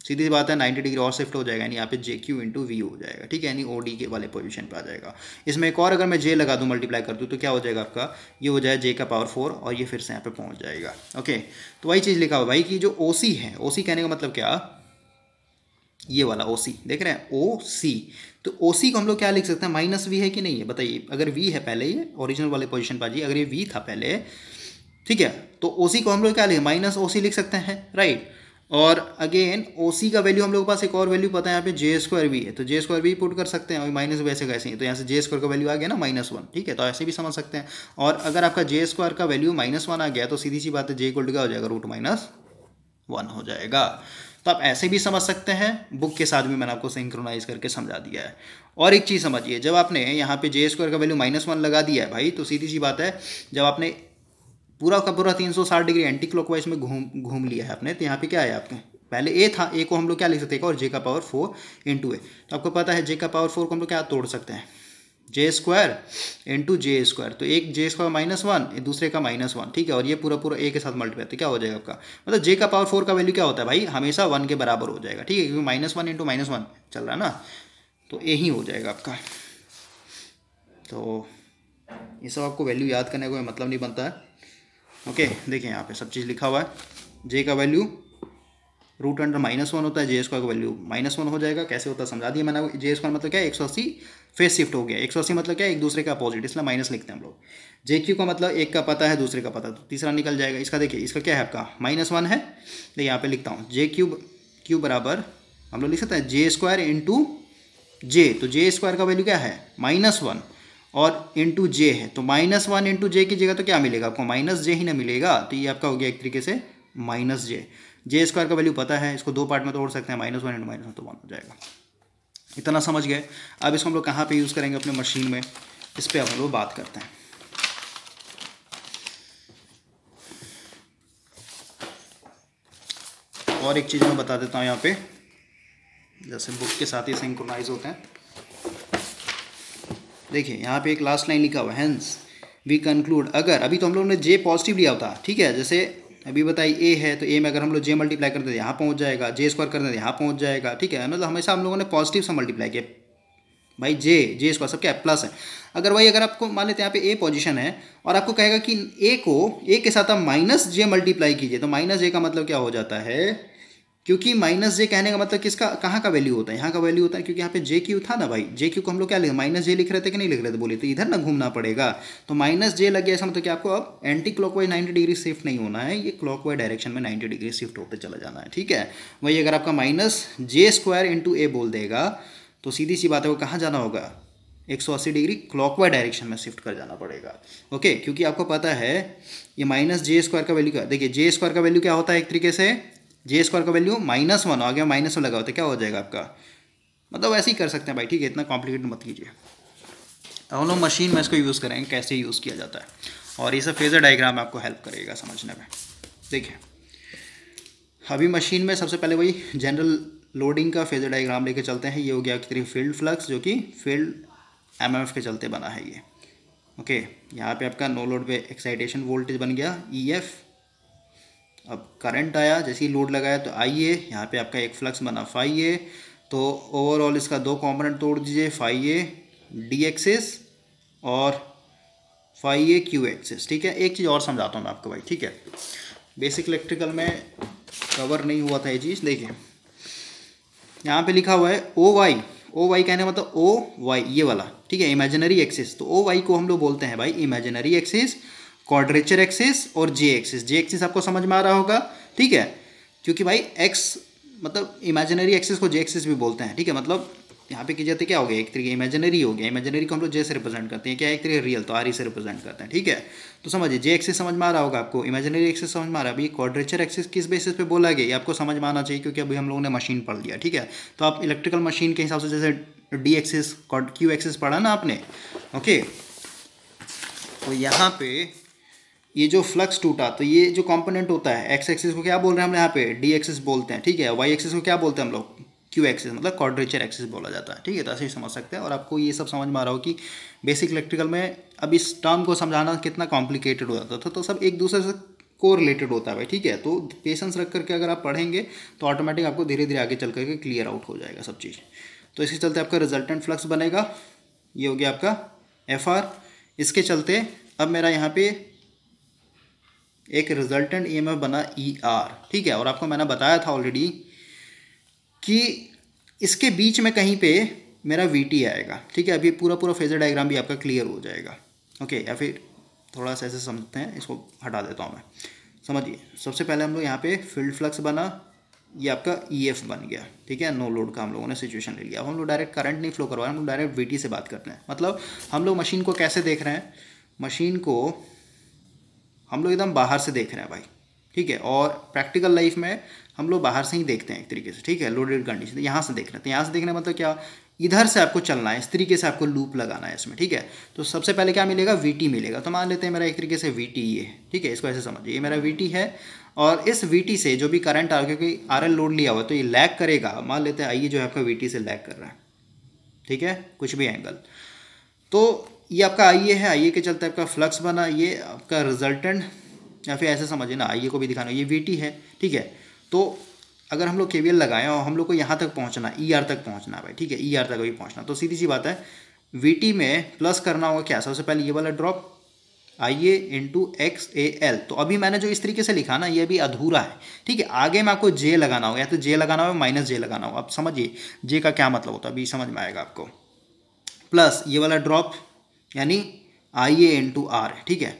सीधी बात है 90 डिग्री और शिफ्ट हो जाएगा, यानी यहाँ पे जे क्यू इंटू वी हो जाएगा, ठीक है? यानी ओ डी के वाले पोजीशन पे आ जाएगा। इसमें एक और अगर मैं जे लगा दूँ मल्टीप्लाई कर दूँ तो क्या हो जाएगा आपका? ये हो जाए जे का पावर फोर और ये फिर से यहाँ पे पहुँच जाएगा ओके तो वही चीज़ लिखा हुआ भाई कि जो ओ सी है ओ सी कहने का मतलब क्या? ये वाला ओ सी देख रहे हैं? ओ सी तो ओ सी को हम लोग क्या लिख सकते हैं? माइनस वी है कि नहीं है? बताइए, अगर वी है पहले ये ओरिजिनल वाले पोजिशन पर आ जाइए, अगर ये वी था पहले ठीक है? तो ओ सी को हम लोग क्या लिखे माइनस ओ सी लिख सकते हैं राइट और अगेन ओ सी का वैल्यू हम लोग के पास एक और वैल्यू पता है यहाँ पे जे स्क्वायर भी है। तो जे स्क्वायर भी पुट कर सकते हैं और माइनस वैसे कैसे तो यहाँ से जे स्क्वायर का वैल्यू आ गया ना माइनस वन ठीक है? तो ऐसे भी समझ सकते हैं। और अगर आपका जे स्क्वायर का वैल्यू माइनस वन आ गया तो सीधी सी बात है जे इक्वल क्या हो जाएगा? रूट माइनस वन हो जाएगा। तो आप ऐसे भी समझ सकते हैं। बुक के साथ भी मैंने आपको सिंक्रोनाइज करके समझा दिया है। और एक चीज़ समझिए, जब आपने यहाँ पे जे स्क्वायर का वैल्यू माइनस वन लगा दिया है भाई तो सीधी सी बात है, जब आपने पूरा का पूरा 360 डिग्री एंटी क्लॉकवाइज में घूम घूम लिया है आपने। तो यहाँ पे क्या है आपके? पहले ए था ए को हम लोग क्या लिख सकते हैं? और जे का पावर फोर इंटू ए तो आपको पता है जे का पावर फोर को हम लोग क्या तोड़ सकते हैं? J square into J square तो एक जे स्क्वायर माइनस वन दूसरे का माइनस वन ठीक है? और ये पूरा पूरा ए के साथ मल्टीप्लाई तो क्या हो जाएगा आपका? मतलब जे का पावर फोर का वैल्यू क्या होता है भाई? हमेशा वन के बराबर हो जाएगा, ठीक है? क्योंकि minus one into minus one चल रहा है ना? तो ए ही हो जाएगा आपका। तो ये सब आपको वैल्यू याद करने का मतलब नहीं बनता है। ओके देखिए यहाँ पे सब चीज़ लिखा हुआ है। जे का value root under minus one होता है जे स्क्वायर का वैल्यू माइनस वन हो जाएगा। कैसे होता है, समझा दिया मैंने जे स्क्वायर मतलब क्या है? एक सौ अस्सी फेस शिफ्ट हो गया। एक सौ अस्सी मतलब क्या है? एक दूसरे का अपोजिट इसलिए माइनस लिखते हैं हम लोग। जे क्यू का मतलब एक का पता है, दूसरे का पता तो तीसरा निकल जाएगा। इसका देखिए, इसका क्या है आपका? माइनस वन है। देखिए यहाँ पे लिखता हूँ। जे क्यूब क्यू बराबर, हम लोग लिख सकते हैं जे स्क्वायर इंटू जे तो जे स्क्वायर का वैल्यू क्या है? माइनस वन और इंटू जे है। तो माइनस वन इंटू जे की जगह तो क्या मिलेगा आपको? माइनस जे ही ना मिलेगा। तो ये आपका हो गया एक तरीके से माइनस जे जे स्क्वायर का वैल्यू पता है, इसको दो पार्ट में तोड़ सकते हैं minus one into minus one तो वन हो जाएगा। इतना समझ गए? अब इसको हम लोग कहाँ पे यूज़ करेंगे अपने मशीन में? इस पर हम लोग बात करते हैं। और एक चीज़ मैं बता देता हूँ यहाँ पे। जैसे बुक के साथ ही सिंक्रोनाइज होते हैं। देखिए, यहाँ पे एक लास्ट लाइन लिखा हुआ हैंस वी कंक्लूड अगर, अभी तो हम लोग ने जे पॉजिटिव लिया होता, ठीक है, जैसे अभी बताइए ए है तो ए में अगर हम लोग जे मल्टीप्लाई करते हैं यहाँ पहुँच जाएगा जे स्क्वायर करते हैं यहाँ पहुँच जाएगा, ठीक है मतलब हमेशा हम लोगों ने पॉजिटिव से मल्टीप्लाई किया। भाई जे जे स्क्वायर सब क्या प्लस है। अगर वही, अगर आपको मान लेते हैं, यहाँ पे ए पोजीशन है, और आपको कहेगा कि ए को ए के साथ आप माइनस जे मल्टीप्लाई कीजिए तो माइनस जे का मतलब क्या हो जाता है? क्योंकि माइनस जे कहने का मतलब किसका, कहाँ का वैल्यू होता है? यहाँ का वैल्यू होता है क्योंकि यहाँ पे जे क्यू था ना भाई। जे क्यू को हम लोग क्या लिखे, माइनस जे लिख रहे थे कि नहीं लिख रहे थे? बोले तो इधर ना घूमना पड़ेगा। तो माइनस जे लग गया, ऐसा मतलब कि आपको अब anti clockwise ninety degree shift नहीं होना है। ये क्लॉकवाइज डायरेक्शन में नाइन्टी डिग्री शिफ्ट होते चला जाना है, ठीक है? वही अगर आपका minus J square into A बोल देगा तो सीधी सी बात है वो कहाँ जाना होगा? 180 डिग्री क्लॉकवाइज डायरेक्शन में शिफ्ट कर जाना पड़ेगा। ओके? क्योंकि आपको पता है, ये माइनस जे स्क्वायर का वैल्यू क्या, देखिए, जे स्क्वायर का वैल्यू क्या होता है एक तरीके से? जे स्क्वायर का वैल्यू माइनस वन आ गया माइनस वन लगा होता क्या हो जाएगा आपका? मतलब ऐसे ही कर सकते हैं भाई, ठीक है, इतना कॉम्प्लिकेट मत कीजिए। हम लोग मशीन में इसको यूज़ करेंगे, कैसे यूज़ किया जाता है। और ये सब फेज़र डायग्राम आपको हेल्प करेगा समझने में। देखिए, अभी मशीन में सबसे पहले वही जनरल लोडिंग का फेज़र डायग्राम लेके चलते हैं। ये हो गया आपकी फ़ील्ड फ्लक्स जो कि फ़ील्ड एमएमएफ के चलते बना है ये। ओके यहाँ पे आपका नो लोड पे एक्साइटेशन वोल्टेज बन गया ई e अब करंट आया, जैसे ही लोड लगाया तो आई ए यहाँ पे आपका एक फ्लक्स बना फाई ए तो ओवरऑल इसका दो कॉम्पोनेंट तोड़ दीजिए फाई ए डी एक्सिस और फाई ए क्यू एक्सिस ठीक है? एक चीज़ और समझाता हूँ मैं आपको भाई, ठीक है? बेसिक इलेक्ट्रिकल में कवर नहीं हुआ था ये चीज़, देखिए। यहाँ पे लिखा हुआ है ओ वाई ओ वाई कहने मतलब ओ वाई ये वाला, ठीक है? इमेजिनरी एक्सिस तो ओ वाई को हम लोग बोलते हैं भाई इमेजिनरी एक्सिस क्वाड्रेचर एक्सिस और जे एक्सिस जे एक्सिस आपको समझ में आ रहा होगा, ठीक है? क्योंकि भाई एक्स मतलब इमेजिनरी एक्सिस को जे एक्सिस भी बोलते हैं, ठीक है? मतलब यहाँ पे की जाती क्या हो गया? एक तरीके इमेजिनरी हो गया। इमेजिनरी को हम लोग जे से रिप्रेजेंट करते हैं। क्या एक तरीके रियल तो आर से रिप्रेजेंट करते हैं, ठीक है? तो समझिए जे एक्सिस समझ में आ रहा होगा आपको। इमेजिनरी एक्सिस समझ में आ रहा है। अभी क्वाड्रेचर एक्सिस किस बेसिस पे बोला गया? ये आपको समझ में आना चाहिए क्योंकि अभी हम लोगों ने मशीन पढ़ लिया, ठीक है? तो आप इलेक्ट्रिकल मशीन के हिसाब से जैसे डी एक्सिस क्यू एक्सिस पढ़ा ना आपने? ओके तो यहाँ पे ये जो फ्लक्स टूटा तो ये जो कंपोनेंट होता है एक्स एक्सिस को क्या बोल रहे हैं हम यहाँ पे? डी एक्सिस बोलते हैं, ठीक है? वाई एक्सिस को क्या बोलते हैं हम लोग? क्यू एक्सिस मतलब क्वाड्रेचर एक्सिस बोला जाता है, ठीक है? तो ऐसे ही समझ सकते हैं। और आपको ये सब समझ में आ रहा हो कि बेसिक इलेक्ट्रिकल में अब इस टर्म को समझाना कितना कॉम्प्लिकेटेड हो जाता था तो सब एक दूसरे से को रिलेटेड होता है भाई, ठीक है? तो पेशेंस रख करके अगर आप पढ़ेंगे तो ऑटोमेटिक आपको धीरे धीरे आगे चल करके क्लियर आउट हो जाएगा सब चीज़। तो इसके चलते आपका रिजल्टेंट फ्लक्स बनेगा, ये हो गया आपका एफ़ आर इसके चलते अब मेरा यहाँ पे एक रिजल्टेंट ईएमएफ बना ई e आर ठीक है? और आपको मैंने बताया था ऑलरेडी कि इसके बीच में कहीं पे मेरा वी टी आएगा, ठीक है? अभी पूरा पूरा फेजर डायग्राम भी आपका क्लियर हो जाएगा ओके या फिर थोड़ा सा ऐसे समझते हैं, इसको हटा देता हूँ मैं। समझिए? सबसे पहले हम लोग यहाँ पे फ़ील्ड फ्लक्स बना, ये आपका ई एफ़ बन गया, ठीक है? नो लोड का हम लोगों ने सिचुएशन ले लिया। अब हम लोग डायरेक्ट करंट नहीं फ्लो करवा रहे, हम लोग डायरेक्ट वीटी से बात करते हैं। मतलब हम लोग मशीन को कैसे देख रहे हैं? मशीन को हम लोग एकदम बाहर से देख रहे हैं भाई, ठीक है? और प्रैक्टिकल लाइफ में हम लोग बाहर से ही देखते हैं एक तरीके से, ठीक है? लोडेड कंडीशन यहाँ से देख रहे हैं। तो यहाँ से देखने मतलब क्या? इधर से आपको चलना है, इस तरीके से आपको लूप लगाना है इसमें, ठीक है? तो सबसे पहले क्या मिलेगा? वीटी मिलेगा। तो मान लेते हैं मेरा एक तरीके से वीटी ये ठीक है? इसको ऐसे समझिए। ये मेरा वीटी है और इस वीटी से जो भी करंट आ क्योंकि आरएल लोड लिया हुआ तो ये लैग करेगा। मान लेते हैं आइए जो है आपका वीटी से लैग कर रहा है, ठीक है? कुछ भी एंगल तो ये आपका आई है आई के चलते आपका फ्लक्स बना, ये आपका रिजल्टेंट या फिर ऐसे समझिए ना आईए को भी दिखाना, ये वीटी है, ठीक है? तो अगर हम लोग के लगाएँ और हम लोग को यहाँ तक पहुँचना ई e तक पहुँचना भाई, ठीक है? ई e तक भी पहुँचना। तो सीधी सी बात है वीटी में प्लस करना होगा क्या? सबसे पहले ये वाला drop I A into X A L तो अभी मैंने जो इस तरीके से लिखा ना, ये अभी अधूरा है, ठीक है? आगे में आपको जे लगाना होगा, या तो जे लगाना होगा माइनस जे लगाना होगा। आप समझिए जे का क्या मतलब होता है? अभी समझ में आएगा आपको। प्लस ये वाला ड्रॉप यानी आई ए इन टू आर ठीक है?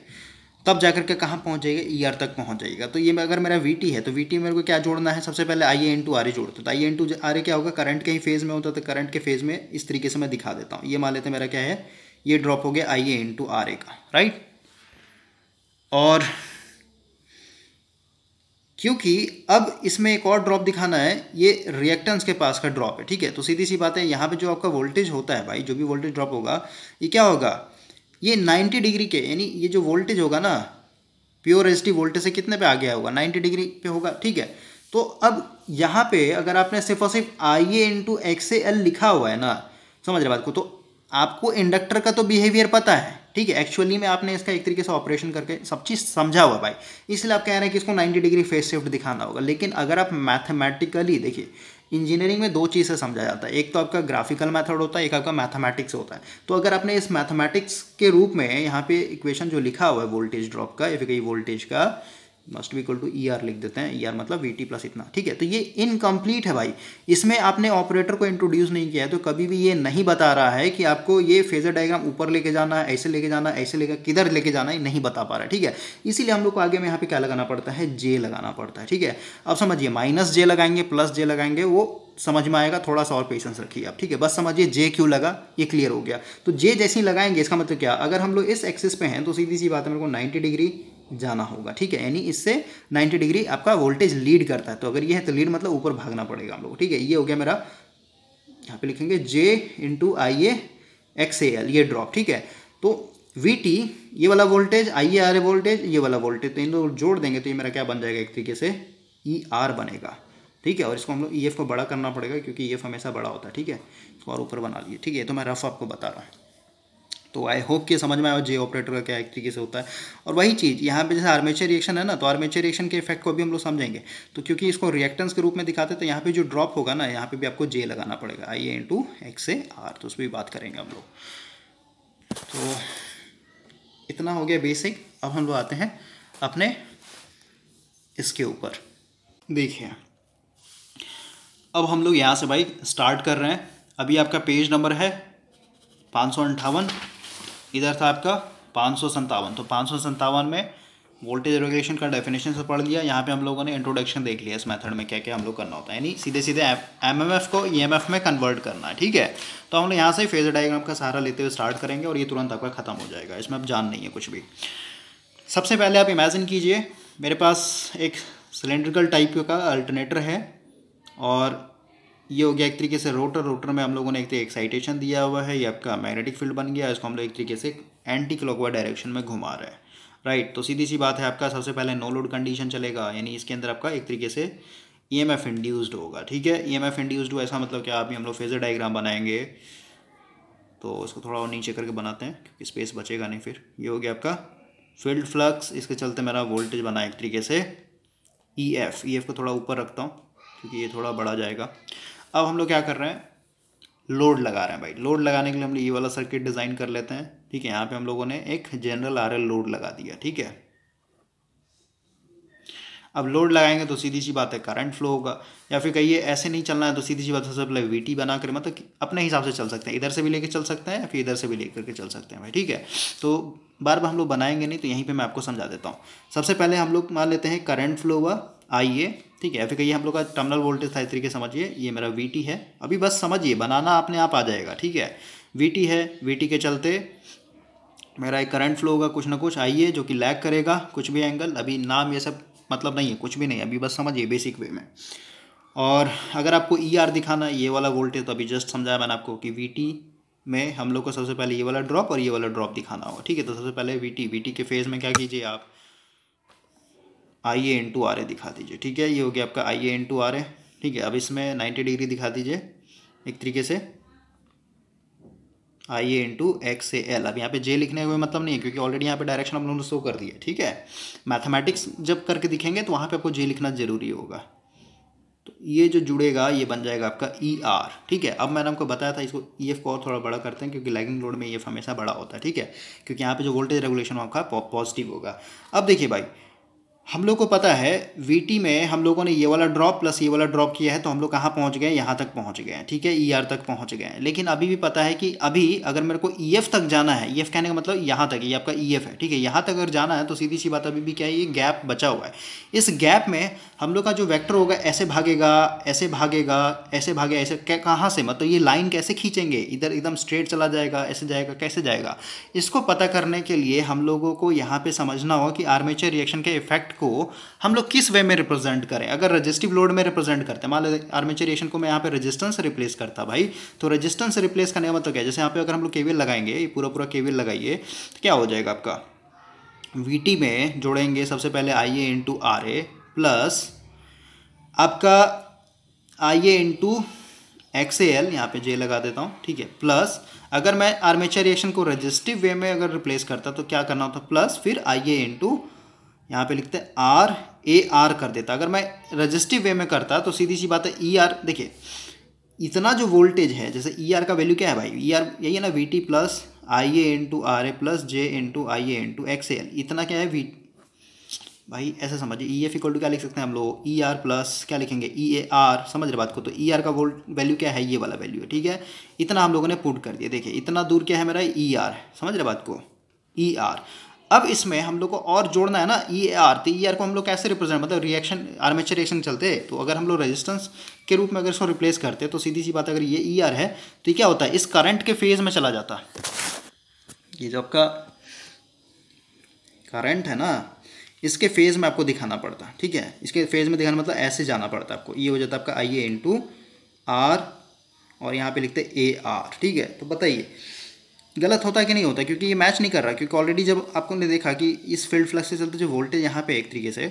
तब जाकर के कहाँ पहुँच जाएगा ई e आर तक पहुँच जाएगा तो ये अगर मेरा वी टी है तो वी टी मेरे को क्या जोड़ना है? सबसे पहले आई ए इन टू आर ए जोड़ते तो आई ए इन टू आर ए क्या होगा? करंट के ही फ़ेज़ में होता तो करंट के फ़ेज़ में इस तरीके से मैं दिखा देता हूँ। ये मान लेते मेरा क्या है? ये ड्रॉप हो गया I A in to R ए का राइट और क्योंकि अब इसमें एक और ड्रॉप दिखाना है, ये रिएक्टेंस के पास का ड्रॉप है, ठीक है? तो सीधी सी बात है, यहाँ पे जो आपका वोल्टेज होता है भाई, जो भी वोल्टेज ड्रॉप होगा, ये क्या होगा? ये 90 डिग्री के, यानी ये जो वोल्टेज होगा ना प्योर एच वोल्टेज से कितने पे आ गया होगा? 90 डिग्री पे होगा, ठीक है? तो अब यहाँ पे अगर आपने सिर्फ़ और सिर्फ़ I A into X L लिखा हुआ है ना, समझ रहे बात को तो आपको इंडक्टर का तो बिहेवियर पता है। ठीक है एक्चुअली में आपने इसका एक तरीके से ऑपरेशन करके सब चीज़ समझा हुआ भाई। इसलिए आप कह रहे हैं कि इसको 90 डिग्री फेस शिफ्ट दिखाना होगा। लेकिन अगर आप मैथमेटिकली देखिए इंजीनियरिंग में दो चीज़ें समझा जाता है। एक तो आपका ग्राफिकल मेथड होता है, एक आपका मैथमेटिक्स होता है। तो अगर आपने इस मैथमेटिक्स के रूप में यहाँ पे इक्वेशन जो लिखा हुआ है वोल्टेज ड्रॉप का या फिर कहीं वोल्टेज का मस्ट भी इक्वल टू ई आर लिख देते हैं। ई आर मतलब वी टी प्लस इतना। ठीक है? तो ये इनकम्प्लीट है भाई। इसमें आपने ऑपरेटर को इंट्रोड्यूस नहीं किया है तो कभी भी ये नहीं बता रहा है कि आपको ये फेजर डायग्राम ऊपर लेके जाना है, ऐसे लेके जाना ऐसे लेकर किधर लेके जाना है नहीं बता पा रहा है। ठीक है? इसीलिए हम लोग को आगे में यहाँ पे क्या लगाना पड़ता है? जे लगाना पड़ता है। ठीक है? अब समझिए माइनस जे लगाएँगे प्लस जे लगाएँगे, वो समझ में आएगा, थोड़ा सा और पेशेंस रखिए आप। ठीक है? बस समझिए जे क्यों लगा? ये क्लियर हो गया। तो जे जैसे ही लगाएँगे, इसका मतलब क्या? अगर हम लोग इस एक्सिस पे हैं तो सीधी सी बात है, मेरे को 90 डिग्री जाना होगा, ठीक है? यानी इससे 90 डिग्री आपका वोल्टेज लीड करता है। तो अगर ये है तो लीड मतलब ऊपर भागना पड़ेगा हम लोग ठीक है? ये हो गया मेरा, यहाँ पे लिखेंगे J into I A X A L ये ड्रॉप ठीक है? तो वी टी ये वाला voltage I A R A voltage ये वाला वोल्टेज तो इन दो जोड़ देंगे तो ये मेरा क्या बन जाएगा एक तरीके से? ई e आर बनेगा, ठीक है? और इसको हम लोग ई एफ़ को बड़ा करना पड़ेगा क्योंकि ई एफ़ हमेशा बड़ा होता है, ठीक है? और ऊपर बना लिए, ठीक है? तो मैं रफ आपको बता रहा हूँ। तो आई होप कि समझ में आया जे ऑपरेटर का क्या एक तरीके से होता है। और वही चीज़, यहाँ पे जैसे आर्मेचर रिएक्शन है ना तो आर्मेचर रिएक्शन के इफ़ेक्ट को भी हम लोग समझेंगे। तो क्योंकि इसको रिएक्टेंस के रूप में दिखाते तो यहाँ पे जो ड्रॉप होगा ना, यहाँ पे भी आपको जे लगाना पड़ेगा I A into X A R तो उस पर भी बात करेंगे हम लोग। तो इतना हो गया बेसिक अब हम लोग आते हैं अपने इसके ऊपर। देखिए। अब हम लोग यहाँ से भाई स्टार्ट कर रहे हैं। अभी आपका पेज नंबर है पाँच सौ अंठावन। इधर था आपका? पाँच सौ संतावन तो पाँच सौ संतावन में वोल्टेज रेगुलेशन का डेफिनेशन से पढ़ लिया। यहाँ पे हम लोगों ने इंट्रोडक्शन देख लिया इस मेथड में क्या क्या हम लोग करना होता है। यानी सीधे सीधे एम एम एफ़ को ई एम एफ़ में कन्वर्ट करना है, ठीक है? तो हम लोग यहाँ से फेजर डायग्राम का सहारा लेते हुए स्टार्ट करेंगे और ये तुरंत आपका खत्म हो जाएगा। इसमें अब जान नहीं है कुछ भी। सबसे पहले आप इमेजिन कीजिए, मेरे पास एक सिलेंड्रिकल टाइप का अल्टरनेटर है और ये हो गया एक तरीके से रोटर रोटर में हम लोगों ने एक तरीके एक्साइटेशन दिया हुआ है, ये आपका मैग्नेटिक फ़ील्ड बन गया, इसको हम लोग एक तरीके से एंटी क्लॉकवाइज डायरेक्शन में घुमा रहे हैं। राइट तो सीधी सी बात है, आपका सबसे पहले नो लोड कंडीशन चलेगा, यानी इसके अंदर आपका एक तरीके से ई एम एफ़ इंड्यूस्ड होगा, ठीक है? ई एम एफ़ इंड्यूस्ड हुआ, ऐसा मतलब क्या अभी हम लोग फेजर डायग्राम बनाएँगे। तो इसको थोड़ा और नीचे करके बनाते हैं, क्योंकि स्पेस बचेगा नहीं फिर। ये हो गया आपका फ़ील्ड फ्लक्स इसके चलते मेरा वोल्टेज बना एक तरीके से ई एफ़ ई एफ़ को थोड़ा ऊपर रखता हूँ, क्योंकि ये थोड़ा बढ़ा जाएगा। अब हम लोग क्या कर रहे हैं? लोड लगा रहे हैं भाई। लोड लगाने के लिए हम लोग ये वाला सर्किट डिज़ाइन कर लेते हैं। ठीक है, यहाँ पे हम लोगों ने एक जनरल आरएल लोड लगा दिया, ठीक है? अब लोड लगाएँगे तो सीधी सी बात है करंट फ्लो होगा। या फिर कहिए, ऐसे नहीं चलना है तो सीधी सी बात है सबसे पहले वी टी बना कर मतलब अपने हिसाब से चल सकते हैं। इधर से भी लेके चल सकते हैं या फिर इधर से भी लेकर के चल सकते हैं भाई, ठीक है? तो बार बार हम लोग बनाएँगे नहीं तो यहीं पे मैं आपको समझा देता हूँ। सबसे पहले हम लोग मान लेते हैं करंट फ्लो हुआ। आई ए ठीक है? फिर कहिए हम लोग का टर्मिनल वोल्टेज था इस तरीके समझिए, ये मेरा वीटी है। अभी बस समझिए, बनाना अपने आप आ जाएगा, ठीक है? वीटी है वीटी के चलते मेरा एक करंट फ्लो होगा कुछ ना कुछ, आइए, जो कि लैग करेगा, कुछ भी एंगल अभी नाम ये सब मतलब नहीं है, कुछ भी नहीं अभी बस समझिए बेसिक वे में। और अगर आपको ई e आर दिखाना ये वाला वोल्टेज तो अभी जस्ट समझाया मैंने आपको कि वीटी में हम लोग को सबसे पहले ये वाला ड्रॉप और ये वाला ड्रॉप दिखाना होगा, ठीक है? तो सबसे पहले वी टी के फ़ेज़ में क्या कीजिए आप? आई ए इंटू आर ए दिखा दीजिए। ठीक है, ये हो गया आपका आई ए इंटू आर ए ठीक है, अब इसमें नाइन्टी डिग्री दिखा दीजिए, एक तरीके से। I A into X A L अब यहाँ पे जे लिखने का मतलब नहीं है, क्योंकि ऑलरेडी यहाँ पे डायरेक्शन हम लोगों ने शो कर दिया ठीक है मैथमेटिक्स जब करके दिखेंगे तो वहाँ पे आपको जे लिखना ज़रूरी होगा। तो ये जो जुड़ेगा, ये बन जाएगा आपका ई e आर ठीक है, अब मैंने आपको बताया था, इसको ई एफ़ को और थोड़ा बड़ा करते हैं, क्योंकि लैगिंग लोड में ई एफ़ हमेशा बड़ा होता है। ठीक है, क्योंकि यहाँ पे जो वोल्टेज रेगुलेशन आपका पॉजिटिव होगा। अब देखिए भाई हम लोग को पता है वीटी में हम लोगों ने ये वाला ड्रॉप प्लस ये वाला ड्रॉप किया है तो हम लोग कहाँ पहुँच गए? यहाँ तक पहुँच गए, ठीक है? ई e आर तक पहुँच गए। लेकिन अभी भी पता है कि अभी अगर मेरे को ई e एफ़ तक जाना है ई e एफ़ कहने का मतलब यहाँ तक, ये आपका ई एफ़ है, ठीक है? यहाँ तक अगर जाना है तो सीधी सी बात अभी भी क्या है, ये गैप बचा हुआ है। इस गैप में हम लोग का जो वैक्टर होगा, ऐसे भागेगा ऐसे भागेगा, ऐसे भागे, ऐसे कहाँ से? मतलब ये लाइन कैसे खींचेंगे? इधर एकदम स्ट्रेट चला जाएगा, ऐसे जाएगा, कैसे जाएगा? इसको पता करने के लिए हम लोगों को यहाँ पर समझना होगा कि आर्मेचर रिएक्शन के इफ़ेक्ट को हम लोग किस वे में रिप्रेजेंट करें? अगर रजिस्टिव लोड में रिप्रेजेंट करते हैं, मान लो आर्मेचर को मैं यहाँ पे रजिस्टेंस रिप्लेस करता भाई तो रजिस्टेंस रिप्लेस करने का मतलब क्या जैसे यहाँ पे अगर हम लोग केवीएल लगाएँगे, ये पूरा पूरा केवीएल लगाइए तो क्या हो जाएगा आपका? वीटी में जोड़ेंगे सबसे पहले आई ए इंटू प्लस आपका I A into X L यहाँ पे जे लगा देता हूँ, ठीक है प्लस अगर मैं आर्मेचर रिएक्शन को रजिस्टिव वे में अगर रिप्लेस करता तो क्या करना होता? प्लस फिर आई ए इंटू यहाँ पे लिखते हैं, आर, ए, आर कर देता। अगर मैं रजिस्टिव वे में करता तो सीधी सी बात है, ई, आर, देखिए, इतना जो वोल्टेज है, जैसे ई, आर का वैल्यू क्या है भाई? ई, आर यही है ना V T plus I A into R A plus J into I A into X L इतना क्या है वी भाई, ऐसा समझिए ई एफ़ इक्वल टू क्या लिख सकते हैं हम लोग? ई आर प्लस क्या लिखेंगे? ई ए आर समझ रहे बात को? तो ई e आर का वोल्ट वैल्यू क्या है? ये वाला वैल्यू है, ठीक है? इतना हम लोगों ने पुट कर दिया, देखिए, इतना दूर क्या है मेरा? ई e आर समझ रहे बात को? ई e आर अब इसमें हम लोग को और जोड़ना है ना ई ए आर तो ई आर को हम लोग कैसे रिप्रेजेंट मतलब रिएक्शन आर्मेचर रिएक्शन चलते तो अगर हम लोग रेजिस्टेंस के रूप में अगर इसको रिप्लेस करते तो सीधी सी बात अगर ये ई आर है तो ये क्या होता है? इस करंट के फ़ेज़ में चला जाता है। ये जो आपका करंट है ना, इसके फ़ेज़ में आपको दिखाना पड़ता है, ठीक है? इसके फ़ेज़ में दिखाना मतलब ऐसे जाना पड़ता है आपको। ये हो जाता है आपका आई ए इंटू आर और यहाँ पे लिखते ए आर ठीक है? तो बताइए गलत होता है कि नहीं होता क्योंकि ये मैच नहीं कर रहा, क्योंकि ऑलरेडी जब आपको ने देखा कि इस फ़ील्ड फ्लक्स से चलते जो वोल्टेज यहाँ पे एक तरीके से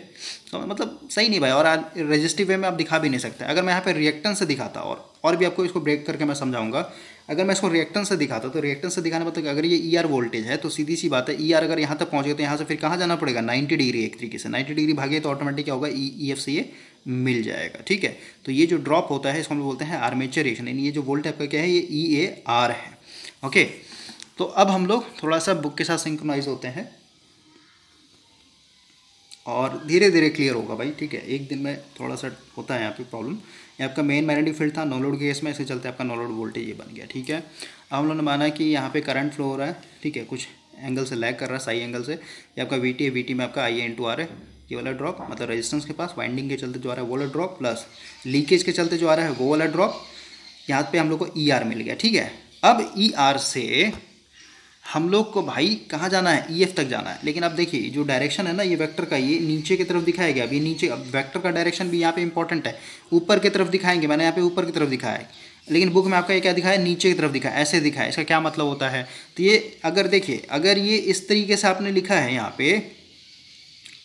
तो मतलब सही नहीं भाई, और रजिस्टिव वे में आप दिखा भी नहीं सकते। अगर मैं यहाँ पे रिएक्टेंस से दिखाता, और और भी आपको इसको ब्रेक करके मैं समझाऊँगा, अगर मैं इसको रिएक्टन से दिखाता तो रिएक्टन से दिखाने मतलब अगर ये ई आर वोल्टेज है तो सीधी सी बात है ई आर अगर यहाँ तक पहुँचे तो यहाँ से फिर कहाँ जाना पड़ेगा? नाइन्टी डिग्री एक तरीके से नाइन्टी डिग्री भागे तो ऑटोमेटिक क्या होगा? ई एफ़ से ये मिल जाएगा, ठीक है? तो ये जो ड्रॉप होता है, इसको हम बोलते हैं आर्मेचर रिएक्शन यानी ये जो वोल्ट आपका क्या है? ये ई ए आर है ओके तो अब हम लोग थोड़ा सा बुक के साथ सिंक्रोनाइज होते हैं। और धीरे धीरे क्लियर होगा भाई, ठीक है? एक दिन में थोड़ा सा होता है यहाँ पे प्रॉब्लम ये आपका मेन मैग्नेटिक फ़ील्ड था नो लोड केस में ऐसे चलते आपका नो लोड वोल्टेज ये बन गया, ठीक है? अब हम लोगों ने माना कि यहाँ पे करंट फ्लो हो रहा है, ठीक है? कुछ एंगल से लैग कर रहा है साई एंगल से। ये आपका वी टी है वी टी में आपका आई ए इंटू आर है ये वाला ड्रॉप मतलब रेजिस्टेंस के पास वाइंडिंग के चलते जो आ रहा है, वो वाला ड्रॉप प्लस लीकेज के चलते जो आ रहा है, वो वाला ड्रॉप यहाँ पे हम लोग को ई e आर मिल गया, ठीक है? अब ई e आर से हम लोग को भाई कहाँ जाना है? ई e एफ़ तक जाना है। लेकिन अब देखिए, जो डायरेक्शन है ना, ये वेक्टर का, ये नीचे की तरफ़ दिखाया गया। अभी नीचे, अब वेक्टर का डायरेक्शन भी यहाँ पे इंपॉर्टेंट है। ऊपर की तरफ़ दिखाएँगे। मैंने यहाँ पे ऊपर की तरफ़ दिखाया है। लेकिन बुक में आपका ये क्या दिखाया नीचे की तरफ़ दिखाया ऐसे दिखाया इसका क्या मतलब होता है? तो ये, अगर देखिए, अगर ये इस तरीके से आपने लिखा है यहाँ पे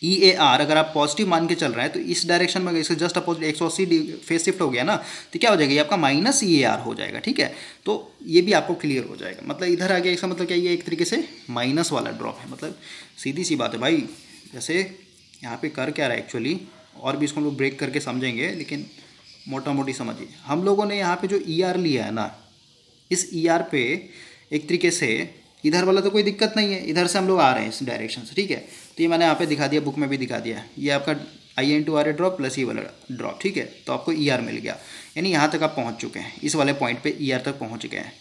ई ए आर अगर आप पॉजिटिव मान के चल रहे हैं तो इस डायरेक्शन में इससे जस्ट अपोजिट एक सौ अस्सी फेस शिफ्ट हो गया ना तो क्या हो जाएगा? ये आपका माइनस ई ए आर हो जाएगा, ठीक है? तो ये भी आपको क्लियर हो जाएगा। मतलब इधर आ गया, इसका मतलब क्या ये एक तरीके से माइनस वाला ड्रॉप है। मतलब सीधी सी बात है भाई, जैसे यहाँ पे कर क्या रहा है एक्चुअली और भी इसको हम लोग ब्रेक करके समझेंगे, लेकिन मोटा मोटी समझिए। हम लोगों ने यहाँ पे जो ई e आर लिया है ना, इस ई e आर पे एक तरीके से, इधर वाला तो कोई दिक्कत नहीं है, इधर से हम लोग आ रहे हैं इस डायरेक्शन से, ठीक है? तो ये मैंने यहाँ पे दिखा दिया बुक में भी दिखा दिया। ये आपका I into R A drop plus ये वाला ड्रॉप ठीक है? तो आपको ई e आर मिल गया। यानी यहाँ तक आप पहुँच चुके हैं। इस वाले पॉइंट पे ई e आर तक पहुँच गए हैं।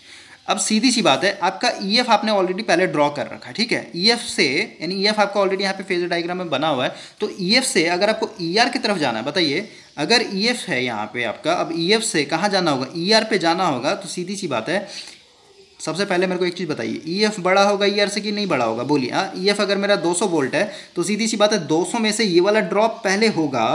अब सीधी सी बात है, आपका ई e एफ़ आपने ऑलरेडी पहले ड्रॉ कर रखा है, ठीक है? ई एफ़ से, यानी ई एफ़ आपका ऑलरेडी यहाँ पे फेजर डायग्राम में बना हुआ है तो ई एफ़ से अगर आपको ई आर की तरफ़ जाना है, बताइए, अगर ई एफ़ है यहाँ पे आपका, अब ई एफ़ से कहाँ जाना होगा? ई आर पे जाना होगा तो सीधी सी बात है सबसे पहले मेरे को एक चीज़ बताइए ई एफ़ बड़ा होगा ई आर से कि नहीं बड़ा होगा? बोलिए हाँ ई एफ़ अगर मेरा 200 वोल्ट है तो सीधी सी बात है 200 में से ये वाला ड्रॉप पहले होगा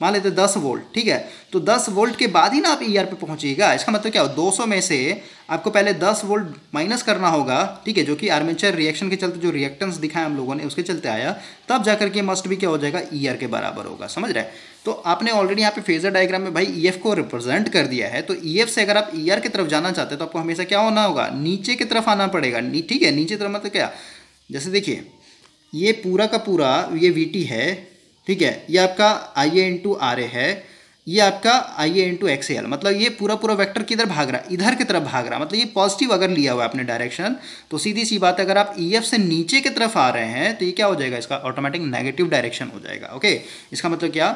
मान लेते दस वोल्ट ठीक है? तो दस वोल्ट के बाद ही ना आप ई आर पे पहुंचिएगा इसका मतलब क्या हो? दो सौ में से आपको पहले दस वोल्ट माइनस करना होगा, ठीक है? जो कि आर्मेचर रिएक्शन के चलते जो रिएक्टेंस दिखाए हम लोगों ने, उसके चलते आया। तब जाकर के मस्ट भी क्या हो जाएगा? ई आर के बराबर होगा। समझ रहे तो आपने ऑलरेडी यहाँ पे फेजर डायग्राम में भाई ई एफ़ को रिप्रेजेंट कर दिया है। तो ई एफ़ से अगर आप ई आर की तरफ़ जाना चाहते हैं तो आपको हमेशा क्या होना होगा? नीचे की तरफ़ आना पड़ेगा। ठीक है? नीचे तरफ़ मतलब क्या? जैसे देखिए, ये पूरा का पूरा, ये वी टी है ठीक है? ये आपका आई ए इंटू आर ए है। ये आपका I A into X L मतलब ये पूरा पूरा वेक्टर किधर भाग रहा है? इधर की तरफ़ भाग रहा है। मतलब ये पॉजिटिव अगर लिया हुआ है आपने डायरेक्शन तो सीधी सी बात अगर आप ई e एफ़ से नीचे की तरफ़ आ रहे हैं तो ये क्या हो जाएगा? इसका ऑटोमेटिक नेगेटिव डायरेक्शन हो जाएगा। ओके इसका मतलब क्या?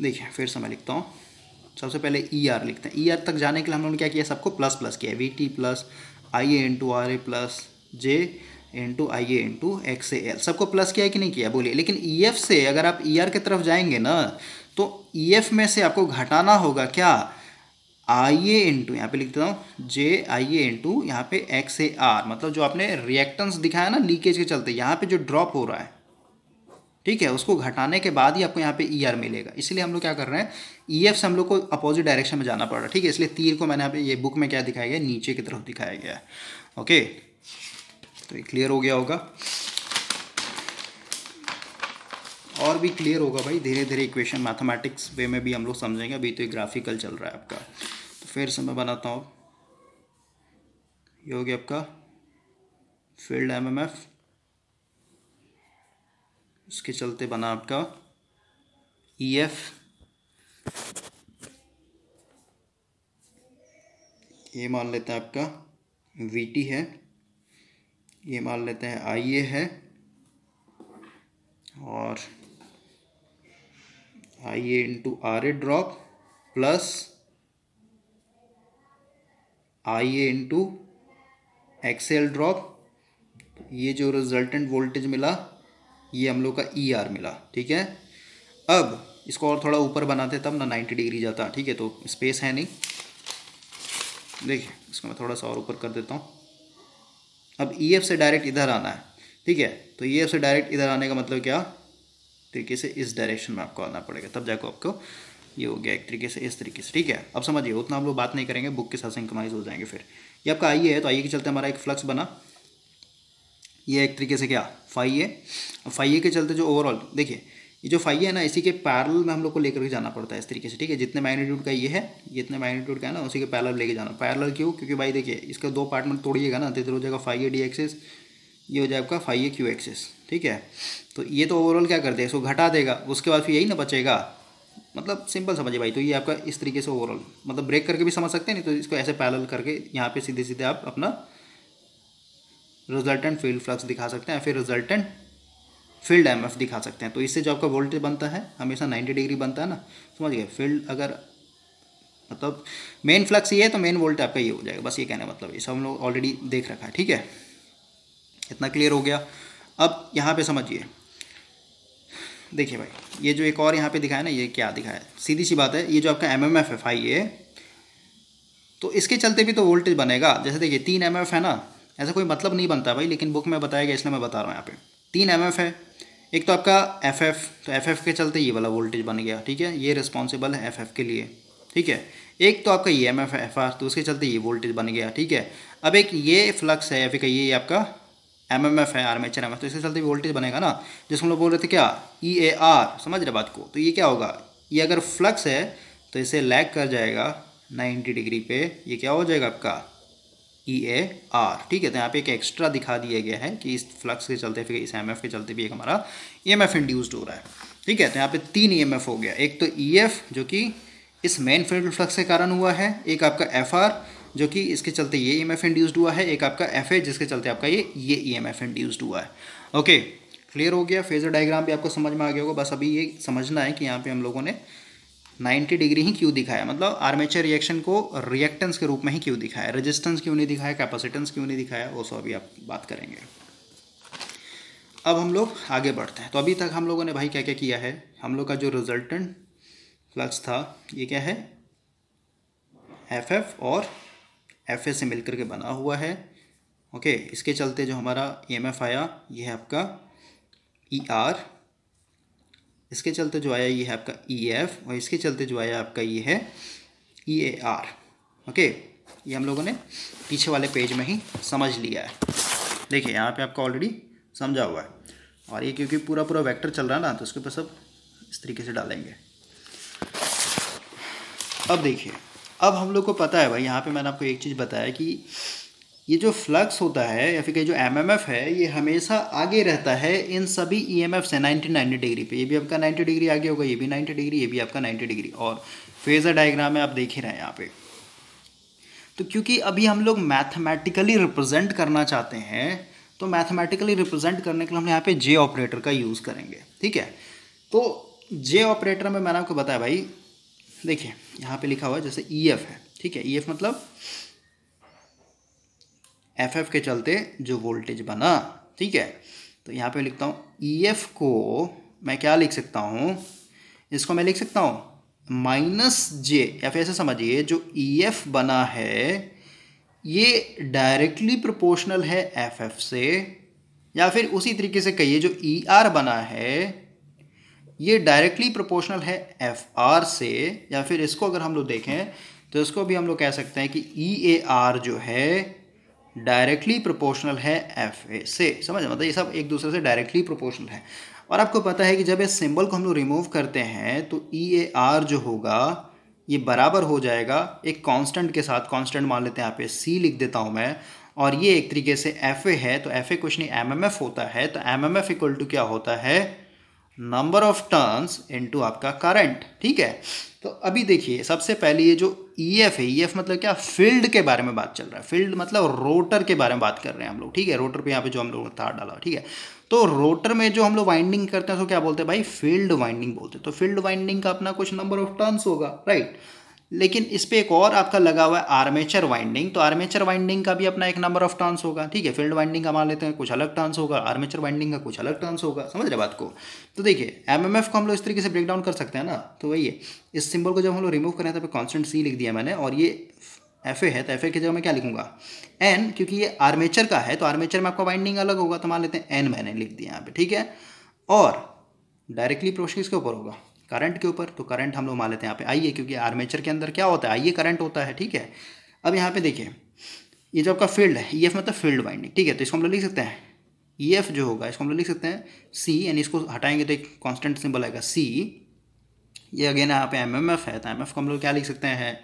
देखिए, फिर से मैं लिखता हूँ। सबसे पहले ई e आर लिखते हैं। ई e आर तक जाने के लिए हम लोगों ने क्या किया? सबको प्लस प्लस किया V T plus I A into R A plus J into I A into X A L सबको प्लस किया कि नहीं किया? बोलिए। लेकिन ई एफ़ से अगर आप ई आर की तरफ़ जाएँगे ना तो ई एफ़ में से आपको घटाना होगा क्या? आई ए इंटू यहाँ पे लिख देता हूँ जे आई ए इन टू यहाँ पे एक्स ए आर मतलब जो आपने रिएक्टेंस दिखाया ना लीकेज के चलते, यहाँ पे जो ड्रॉप हो रहा है, ठीक है, उसको घटाने के बाद ही आपको यहाँ पे ई आर मिलेगा। इसलिए हम लोग क्या कर रहे हैं ई एफ़ से हम लोग को अपोजिट डायरेक्शन में जाना पड़ रहा है, ठीक है? इसलिए तीर को मैंने यहाँ पे, ये बुक में क्या दिखाया गया नीचे की तरफ़ दिखाया गया है। ओके तो ये क्लियर हो गया होगा। और भी क्लियर होगा भाई धीरे धीरे इक्वेशन मैथमेटिक्स वे में भी हम लोग समझेंगे। अभी तो ये ग्राफिकल चल रहा है आपका। तो फिर से मैं बनाता हूँ। ये हो गया आपका फ़ील्ड एमएमएफ उसके चलते बना आपका ईएफ ये मान लेते हैं आपका वीटी है। ये मान लेते हैं, आई ए है, और I A into R A drop plus I A into X L drop ये जो रिजल्टेंट वोल्टेज मिला, ये हम लोग का ई e आर मिला, ठीक है? अब इसको और थोड़ा ऊपर बनाते तब ना नाइन्टी डिग्री जाता, ठीक है? तो स्पेस है नहीं। देखिए, इसको मैं थोड़ा सा और ऊपर कर देता हूँ। अब ई e एफ़ से डायरेक्ट इधर आना है, ठीक है? तो ई e एफ़ से डायरेक्ट इधर आने का मतलब क्या? तरीके से इस डायरेक्शन में आपको आना पड़ेगा। तब जाकर आपको ये हो गया एक तरीके से, इस तरीके से, ठीक है? अब समझिए, उतना हम लोग बात नहीं करेंगे बुक के साथ सिंकमाइज हो जाएँगे फिर। ये आपका आई है तो आई के चलते हमारा एक फ्लक्स बना। ये एक तरीके से क्या? फाइव ए फाइव ए के चलते जो ओवरऑल देखिए ये जो फाइव है ना, इसी के पैरल में हम लोग को लेकर के जाना पड़ता है इस तरीके से, ठीक है? जितने मैग्नीट्यूड का ये है जितने मैग्नीट्यूड का है ना, उसी के पैरल लेके जाना। पैरल क्यों? क्योंकि भाई देखिए, इसका दो पार्ट में तोड़िएगा ना तो इधर हो जाएगा फाइव ए डी एक्सेस ये हो जाएगा फाइव ए क्यू एक्सेस ठीक है? तो ये तो ओवरऑल क्या कर हैं इसको घटा देगा, उसके बाद फिर यही ना बचेगा। मतलब सिंपल समझिए भाई तो ये आपका इस तरीके से ओवरऑल मतलब ब्रेक करके भी समझ सकते हैं, नहीं तो इसको ऐसे पैरल करके यहाँ पे सीधे सीधे आप अपना रिजल्टेंट फ़ील्ड फ्लक्स दिखा सकते हैं, फिर रिजल्टेंट फ़ील्ड एमएफ दिखा सकते हैं। तो इससे जो आपका वोल्टेज बनता है, हमेशा 90 डिग्री बनता है ना? समझ गए? फ़ील्ड अगर मतलब मेन फ्लक्स ये है तो मेन वोल्टेज आपका ये हो जाएगा। बस ये कहने मतलब ये सब हम लोग ऑलरेडी देख रखा है, ठीक है? इतना क्लियर हो गया। अब यहाँ पे समझिए। देखिए भाई, ये जो एक और यहाँ पे दिखाया ना, ये क्या दिखाया सीधी सी बात है, ये जो आपका एम एम एफ़ है फाइव ये तो इसके चलते भी तो वोल्टेज बनेगा। जैसे देखिए, तीन एम एफ़ है ना? ऐसा कोई मतलब नहीं बनता भाई, लेकिन बुक में बताया गया, इसलिए मैं बता रहा हूँ यहाँ पे। तीन एम एफ़ है एक तो आपका एफ़ एफ़ तो एफ़ एफ़ के चलते ये वाला वोल्टेज बन गया, ठीक है? ये रिस्पॉन्सिबल है एफ़ एफ़ के लिए, ठीक है? एक तो आपका ये एम एफ़ एफ़ आर तो उसके चलते ये वोल्टेज बन गया, ठीक है? अब एक ये फ्लक्स है या फिर ये आपका एम एम एफ़ है आर्मेचर एम एफ़ तो इसके चलते वोल्टेज बनेगा ना? जिसको हम लोग बोल रहे थे क्या? ई ए आर समझ रहे बात को? तो ये क्या होगा? ये अगर फ्लक्स है तो इसे लैग कर जाएगा नाइन्टी डिग्री पे, ये क्या हो जाएगा आपका? ई ए आर ठीक है तो यहाँ पे एक एक्स्ट्रा दिखा दिया गया है कि इस फ्लक्स के चलते, फिर इस एमएफ के चलते भी एक हमारा ई एम इंड्यूस्ड हो रहा है। ठीक है तो यहाँ पे तीन ई एफ़ हो गया। एक तो ई एफ़ जो कि इस मेन फ़ील्ड फ्लक्स के कारण हुआ है। एक आपका एफ़ आर जो कि इसके चलते ये ई एफ़ इंड्यूस्ड हुआ है। एक आपका एफ़ ए जिसके चलते आपका ये ये ई इंड्यूस्ड हुआ है। ओके क्लियर हो गया। फेजर डायग्राम भी आपको समझ में आ गया होगा। बस अभी ये समझना है कि यहाँ पे हम लोगों ने 90 डिग्री ही क्यों दिखाया? मतलब आर्मेचर रिएक्शन को रिएक्टेंस के रूप में ही क्यों दिखाया? रेजिस्टेंस क्यों नहीं दिखाया? कैपेसिटेंस क्यों नहीं दिखाया? वो सब अभी आप बात करेंगे। अब हम लोग आगे बढ़ते हैं। तो अभी तक हम लोगों ने भाई क्या क्या किया है? हम लोग का जो रिजल्टेंट फ्लक्स था, ये क्या है? एफ़ एफ़ और एफ़ ए से मिलकर के बना हुआ है। ओके इसके चलते जो हमारा ई एम एफ़ आया, ये है आपका ई e आर इसके चलते जो आया ये है आपका ई e एफ़ और इसके चलते जो आया आपका ये है ई ए आर ओके ये हम लोगों ने पीछे वाले पेज में ही समझ लिया है। देखिए, यहाँ पे आपका ऑलरेडी समझा हुआ है। और ये क्योंकि पूरा पूरा वेक्टर चल रहा है ना तो उसके ऊपर सब इस तरीके से डालेंगे। अब देखिए, अब हम लोग को पता है भाई, यहाँ पे मैंने आपको एक चीज़ बताया कि ये जो फ्लक्स होता है या फिर ये जो एमएमएफ है, ये हमेशा आगे रहता है इन सभी ई एम एफ़ से नाइन्टी नाइन्टी डिग्री पे। ये भी आपका नाइन्टी डिग्री आगे होगा, ये भी नाइन्टी डिग्री ये भी आपका नाइन्टी डिग्री और फेजर डायग्राम में आप देख ही रहे हैं यहाँ पे। तो क्योंकि अभी हम लोग मैथमेटिकली रिप्रेजेंट करना चाहते हैं तो मैथमेटिकली रिप्रेजेंट करने के लिए हम यहाँ पे जे ऑपरेटर का यूज़ करेंगे। ठीक है? तो जे ऑपरेटर में मैंने आपको बताया भाई, देखिए, यहाँ पे लिखा हुआ है, जैसे ई e एफ़ है। ठीक है? ई e एफ़ मतलब एफ़ एफ़ के चलते जो वोल्टेज बना, ठीक है? तो यहाँ पे लिखता हूँ ई e एफ़ को मैं क्या लिख सकता हूँ? इसको मैं लिख सकता हूँ माइनस जे या फिर ऐसे समझिए, जो ई e एफ़ बना है, ये डायरेक्टली प्रोपोर्शनल है एफ़ एफ़ से, या फिर उसी तरीके से कहिए जो ई e आर बना है, ये डायरेक्टली प्रोपोर्शनल है एफ़ आर से, या फिर इसको अगर हम लोग देखें तो इसको भी हम लोग कह सकते हैं कि ई ए आर जो है डायरेक्टली प्रोपोर्शनल है एफ़ ए से। समझ मतलब ये सब एक दूसरे से डायरेक्टली प्रोपोर्शनल है। और आपको पता है कि जब इस सिंबल को हम लोग रिमूव करते हैं तो ई ए आर जो होगा, ये बराबर हो जाएगा एक कांस्टेंट के साथ। कांस्टेंट मान लेते हैं यहाँ पे सी लिख देता हूँ मैं। और ये एक तरीके से एफ़ ए है तो एफ़ ए कुछ नहीं एम एम एफ़ होता है। तो M M F equal to क्या होता है? नंबर ऑफ़ टर्न्स इनटू आपका करंट ठीक है? तो अभी देखिए, सबसे पहले ये जो ई एफ़ है ई एफ़ मतलब क्या? फ़ील्ड के बारे में बात चल रहा है। फ़ील्ड मतलब रोटर के बारे में बात कर रहे हैं हम लोग, ठीक है? रोटर पे यहाँ पे जो हम लोग तार डाला, ठीक है? तो रोटर में जो हम लोग वाइंडिंग करते हैं तो क्या बोलते हैं भाई? फ़ील्ड वाइंडिंग बोलते हैं। तो फ़ील्ड वाइंडिंग का अपना कुछ नंबर ऑफ़ टर्न्स होगा राइट लेकिन इस पर एक और आपका लगा हुआ है आर्मेचर वाइंडिंग तो आर्मेचर वाइंडिंग का भी अपना एक नंबर ऑफ़ टर्न्स होगा, ठीक है? फ़ील्ड वाइंडिंग का मान लेते हैं, कुछ अलग टर्न्स होगा। आर्मेचर वाइंडिंग का कुछ अलग टर्न्स होगा। समझ रहे बात को? तो देखिए एमएमएफ को हम लोग इस तरीके से ब्रेक डाउन कर सकते हैं ना? तो वही है। इस सिंबल को जब हम लोग रिमूव करें तो कॉन्स्टेंट सी लिख दिया मैंने, और ये एफ़ ए है तो एफ़ ए की जगह मैं क्या लिखूँगा? एन क्योंकि ये आर्मेचर का है तो आर्मेचर में आपका वाइंडिंग अलग होगा तो मान लेते हैं एन मैंने लिख दिया यहाँ पे, ठीक है? और डायरेक्टली प्रोशन किसके ऊपर होगा? करंट के ऊपर तो करंट हम लोग मान लेते हैं यहाँ पे आई है क्योंकि आर्मेचर के अंदर क्या होता है? आई करंट होता है, ठीक है? अब यहाँ पे देखिए, ये जो आपका फ़ील्ड है ई एफ़ मतलब फ़ील्ड वाइंडिंग ठीक है? तो इसको हम लोग लिख सकते हैं। ई एफ़ जो होगा, इसको हम लोग लिख सकते हैं सी यानी इसको हटाएँगे तो एक कॉन्स्टेंट सिंबल आएगा सी ये अगेन यहाँ पे एम एम एफ़ है तो एम एफ़ को हम लोग क्या लिख सकते हैं?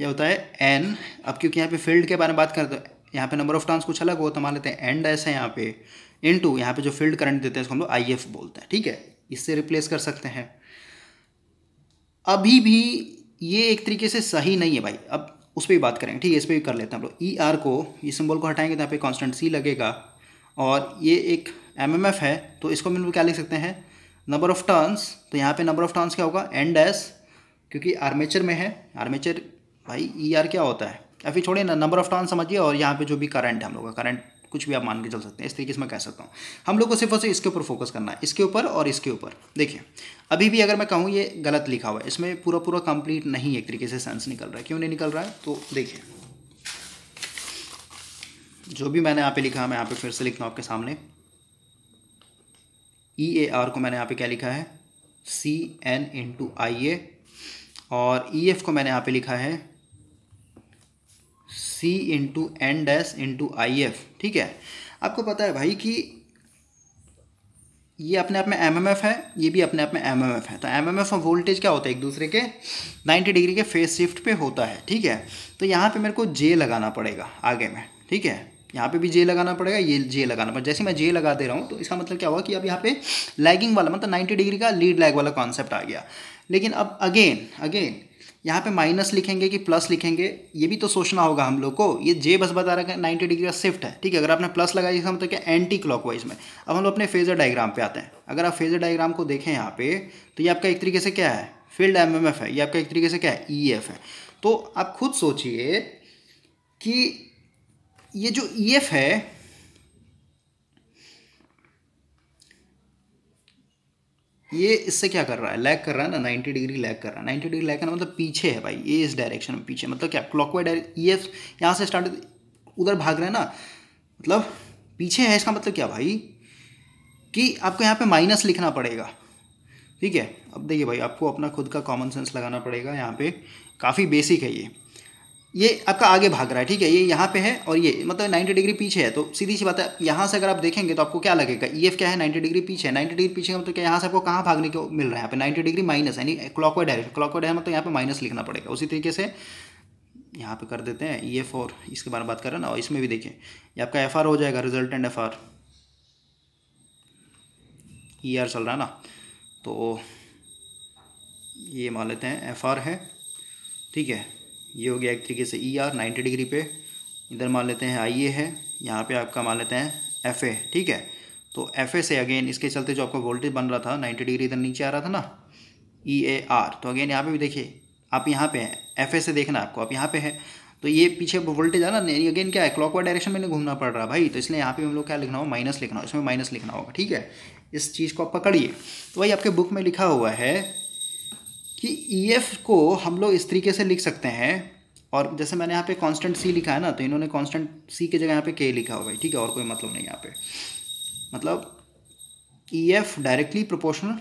ये होता है एन अब क्योंकि यहाँ पे फ़ील्ड के बारे में बात करें तो यहाँ पे नंबर ऑफ़ टर्न्स कुछ अलग हो तो मान लेते हैं एंड ऐसे यहाँ पे इन टू यहाँ पे जो फ़ील्ड करंट देते हैं, इसको हम लोग आई एफ़ बोलते हैं, ठीक है? इससे रिप्लेस कर सकते हैं। अभी भी ये एक तरीके से सही नहीं है भाई। अब उस पर भी बात करेंगे, ठीक है? इस पर भी कर लेते हैं हम लोग। ई आर को, ये सिंबल को हटाएँगे तो यहाँ पे कॉन्स्टेंट सी लगेगा। और ये एक एम एम एफ़ है तो इसको हम लोग क्या लिख सकते हैं? नंबर ऑफ़ टर्न्स तो यहाँ पे नंबर ऑफ़ टर्न्स क्या होगा? एंड एस क्योंकि आर्मेचर में है। आर्मेचर भाई ई आर क्या होता है? या फिर छोड़िए ना नंबर ऑफ़ टर्न समझिए, और यहाँ पे जो भी करंट है हम लोग का करंट कुछ भी आप मान के चल सकते हैं, इस तरीके से मैं कह सकता हूँ। हम लोग को सिर्फ़ और इसके ऊपर फोकस करना है, इसके ऊपर और इसके ऊपर। देखिए, अभी भी अगर मैं कहूँ ये गलत लिखा हुआ है, इसमें पूरा पूरा कंप्लीट नहीं एक तरीके से सेंस निकल रहा है। क्यों नहीं निकल रहा है? तो देखिए, जो भी मैंने यहाँ पे लिखा है, मैं यहाँ पे फिर से लिखता हूँ आपके सामने। ई ए आर को मैंने यहाँ पे क्या लिखा है? सी एन इंटू आई ए और ई एफ़ को मैंने यहाँ पे लिखा है C into N dash into I F ठीक है? आपको पता है भाई कि ये अपने आप में एम एम है, ये भी अपने आप में एम एम है। तो एम और वोल्टेज क्या होता है एक दूसरे के? 90 डिग्री के फेस शिफ्ट पे होता है, ठीक है? तो यहाँ पे मेरे को जे लगाना पड़ेगा आगे में, ठीक है? यहाँ पे भी जे लगाना पड़ेगा, ये जे लगाना पड़ेगा। जैसे मैं जे लगा दे रहा हूँ तो इसका मतलब क्या हुआ कि अब यहाँ पे लैगिंग वाला मतलब 90 डिग्री का लीड लैग वाला कॉन्सेप्ट आ गया। लेकिन अब अगेन अगेन यहाँ पे माइनस लिखेंगे कि प्लस लिखेंगे, ये भी तो सोचना होगा हम लोग को। ये जे बस बता रहा है नाइन्टी डिग्री का शिफ्ट है, ठीक है? अगर आपने प्लस लगाया इसका मतलब क्या? एंटी क्लॉकवाइज में। अब हम लोग अपने फेजर डायग्राम पे आते हैं। अगर आप फेजर डायग्राम को देखें यहाँ पे तो ये आपका एक तरीके से क्या है? फ़ील्ड एमएमएफ है। ये आपका एक तरीके से क्या है? ई e है। तो आप खुद सोचिए कि ये जो ई e है ये इससे क्या कर रहा है? लैग कर रहा है ना? 90 डिग्री लैग कर रहा है। 90 डिग्री लैग करना मतलब पीछे है भाई, ये इस डायरेक्शन में पीछे। मतलब क्या? क्लॉकवाइड ई एफ़ यहाँ से स्टार्ट उधर भाग रहे हैं ना? मतलब पीछे है इसका मतलब क्या भाई? कि आपको यहाँ पे माइनस लिखना पड़ेगा। ठीक है? अब देखिए भाई, आपको अपना खुद का कॉमन सेंस लगाना पड़ेगा यहाँ पे। काफ़ी बेसिक है ये। ये आपका आगे भाग रहा है, ठीक है? ये यहाँ पे है और ये मतलब 90 डिग्री पीछे है तो सीधी सी बात है, यहाँ से अगर आप देखेंगे तो आपको क्या लगेगा? ई एफ़ क्या है? 90 डिग्री पीछे है। 90 डिग्री पीछे का मतलब क्या यहाँ से आपको कहाँ भागने को मिल रहा है? यहाँ पे 90 डिग्री माइनस, यानी क्लॉकवाइड डायरेक्शन क्लॉकवाइड है मतलब यहाँ पे माइनस लिखना पड़ेगा। उसी तरीके से यहाँ पे कर देते हैं ई एफ़ और इसके बारे में बात कर ना, और इसमें भी देखें ये आपका एफ़ आर हो जाएगा resultant F R E R चल रहा है ना तो ये मान लेते हैं एफ़ आर है, ठीक है? ये हो गया एक तरीके से ई आर नाइन्टी डिग्री पे। इधर मान लेते हैं आई ए है, यहाँ पे आपका मान लेते हैं एफ़ ए ठीक है? तो एफ़ ए से अगेन इसके चलते जो आपका वोल्टेज बन रहा था नाइन्टी डिग्री इधर नीचे आ रहा था ना ई ए आर तो अगेन यहाँ पे भी देखिए, आप यहाँ पे हैं एफ़ ए से देखना आपको, आप यहाँ पे है। तो ये पीछे वोल्टेज है ना अगेन क्या है क्लॉकवाइज डायरेक्शन में नहीं घूमना पड़ रहा भाई। तो इसलिए यहाँ पे हम लोग क्या लिखना होगा माइनस लिखना हो इसमें माइनस लिखना होगा, ठीक है? इस चीज़ को आप पकड़िए। तो भाई आपके बुक में लिखा हुआ है कि ई e एफ़ को हम लोग इस तरीके से लिख सकते हैं, और जैसे मैंने यहाँ पे कांस्टेंट सी लिखा है ना तो इन्होंने कांस्टेंट सी की जगह यहाँ पे के लिखा होगा, ठीक है? और कोई मतलब नहीं यहाँ पे। मतलब E F directly proportional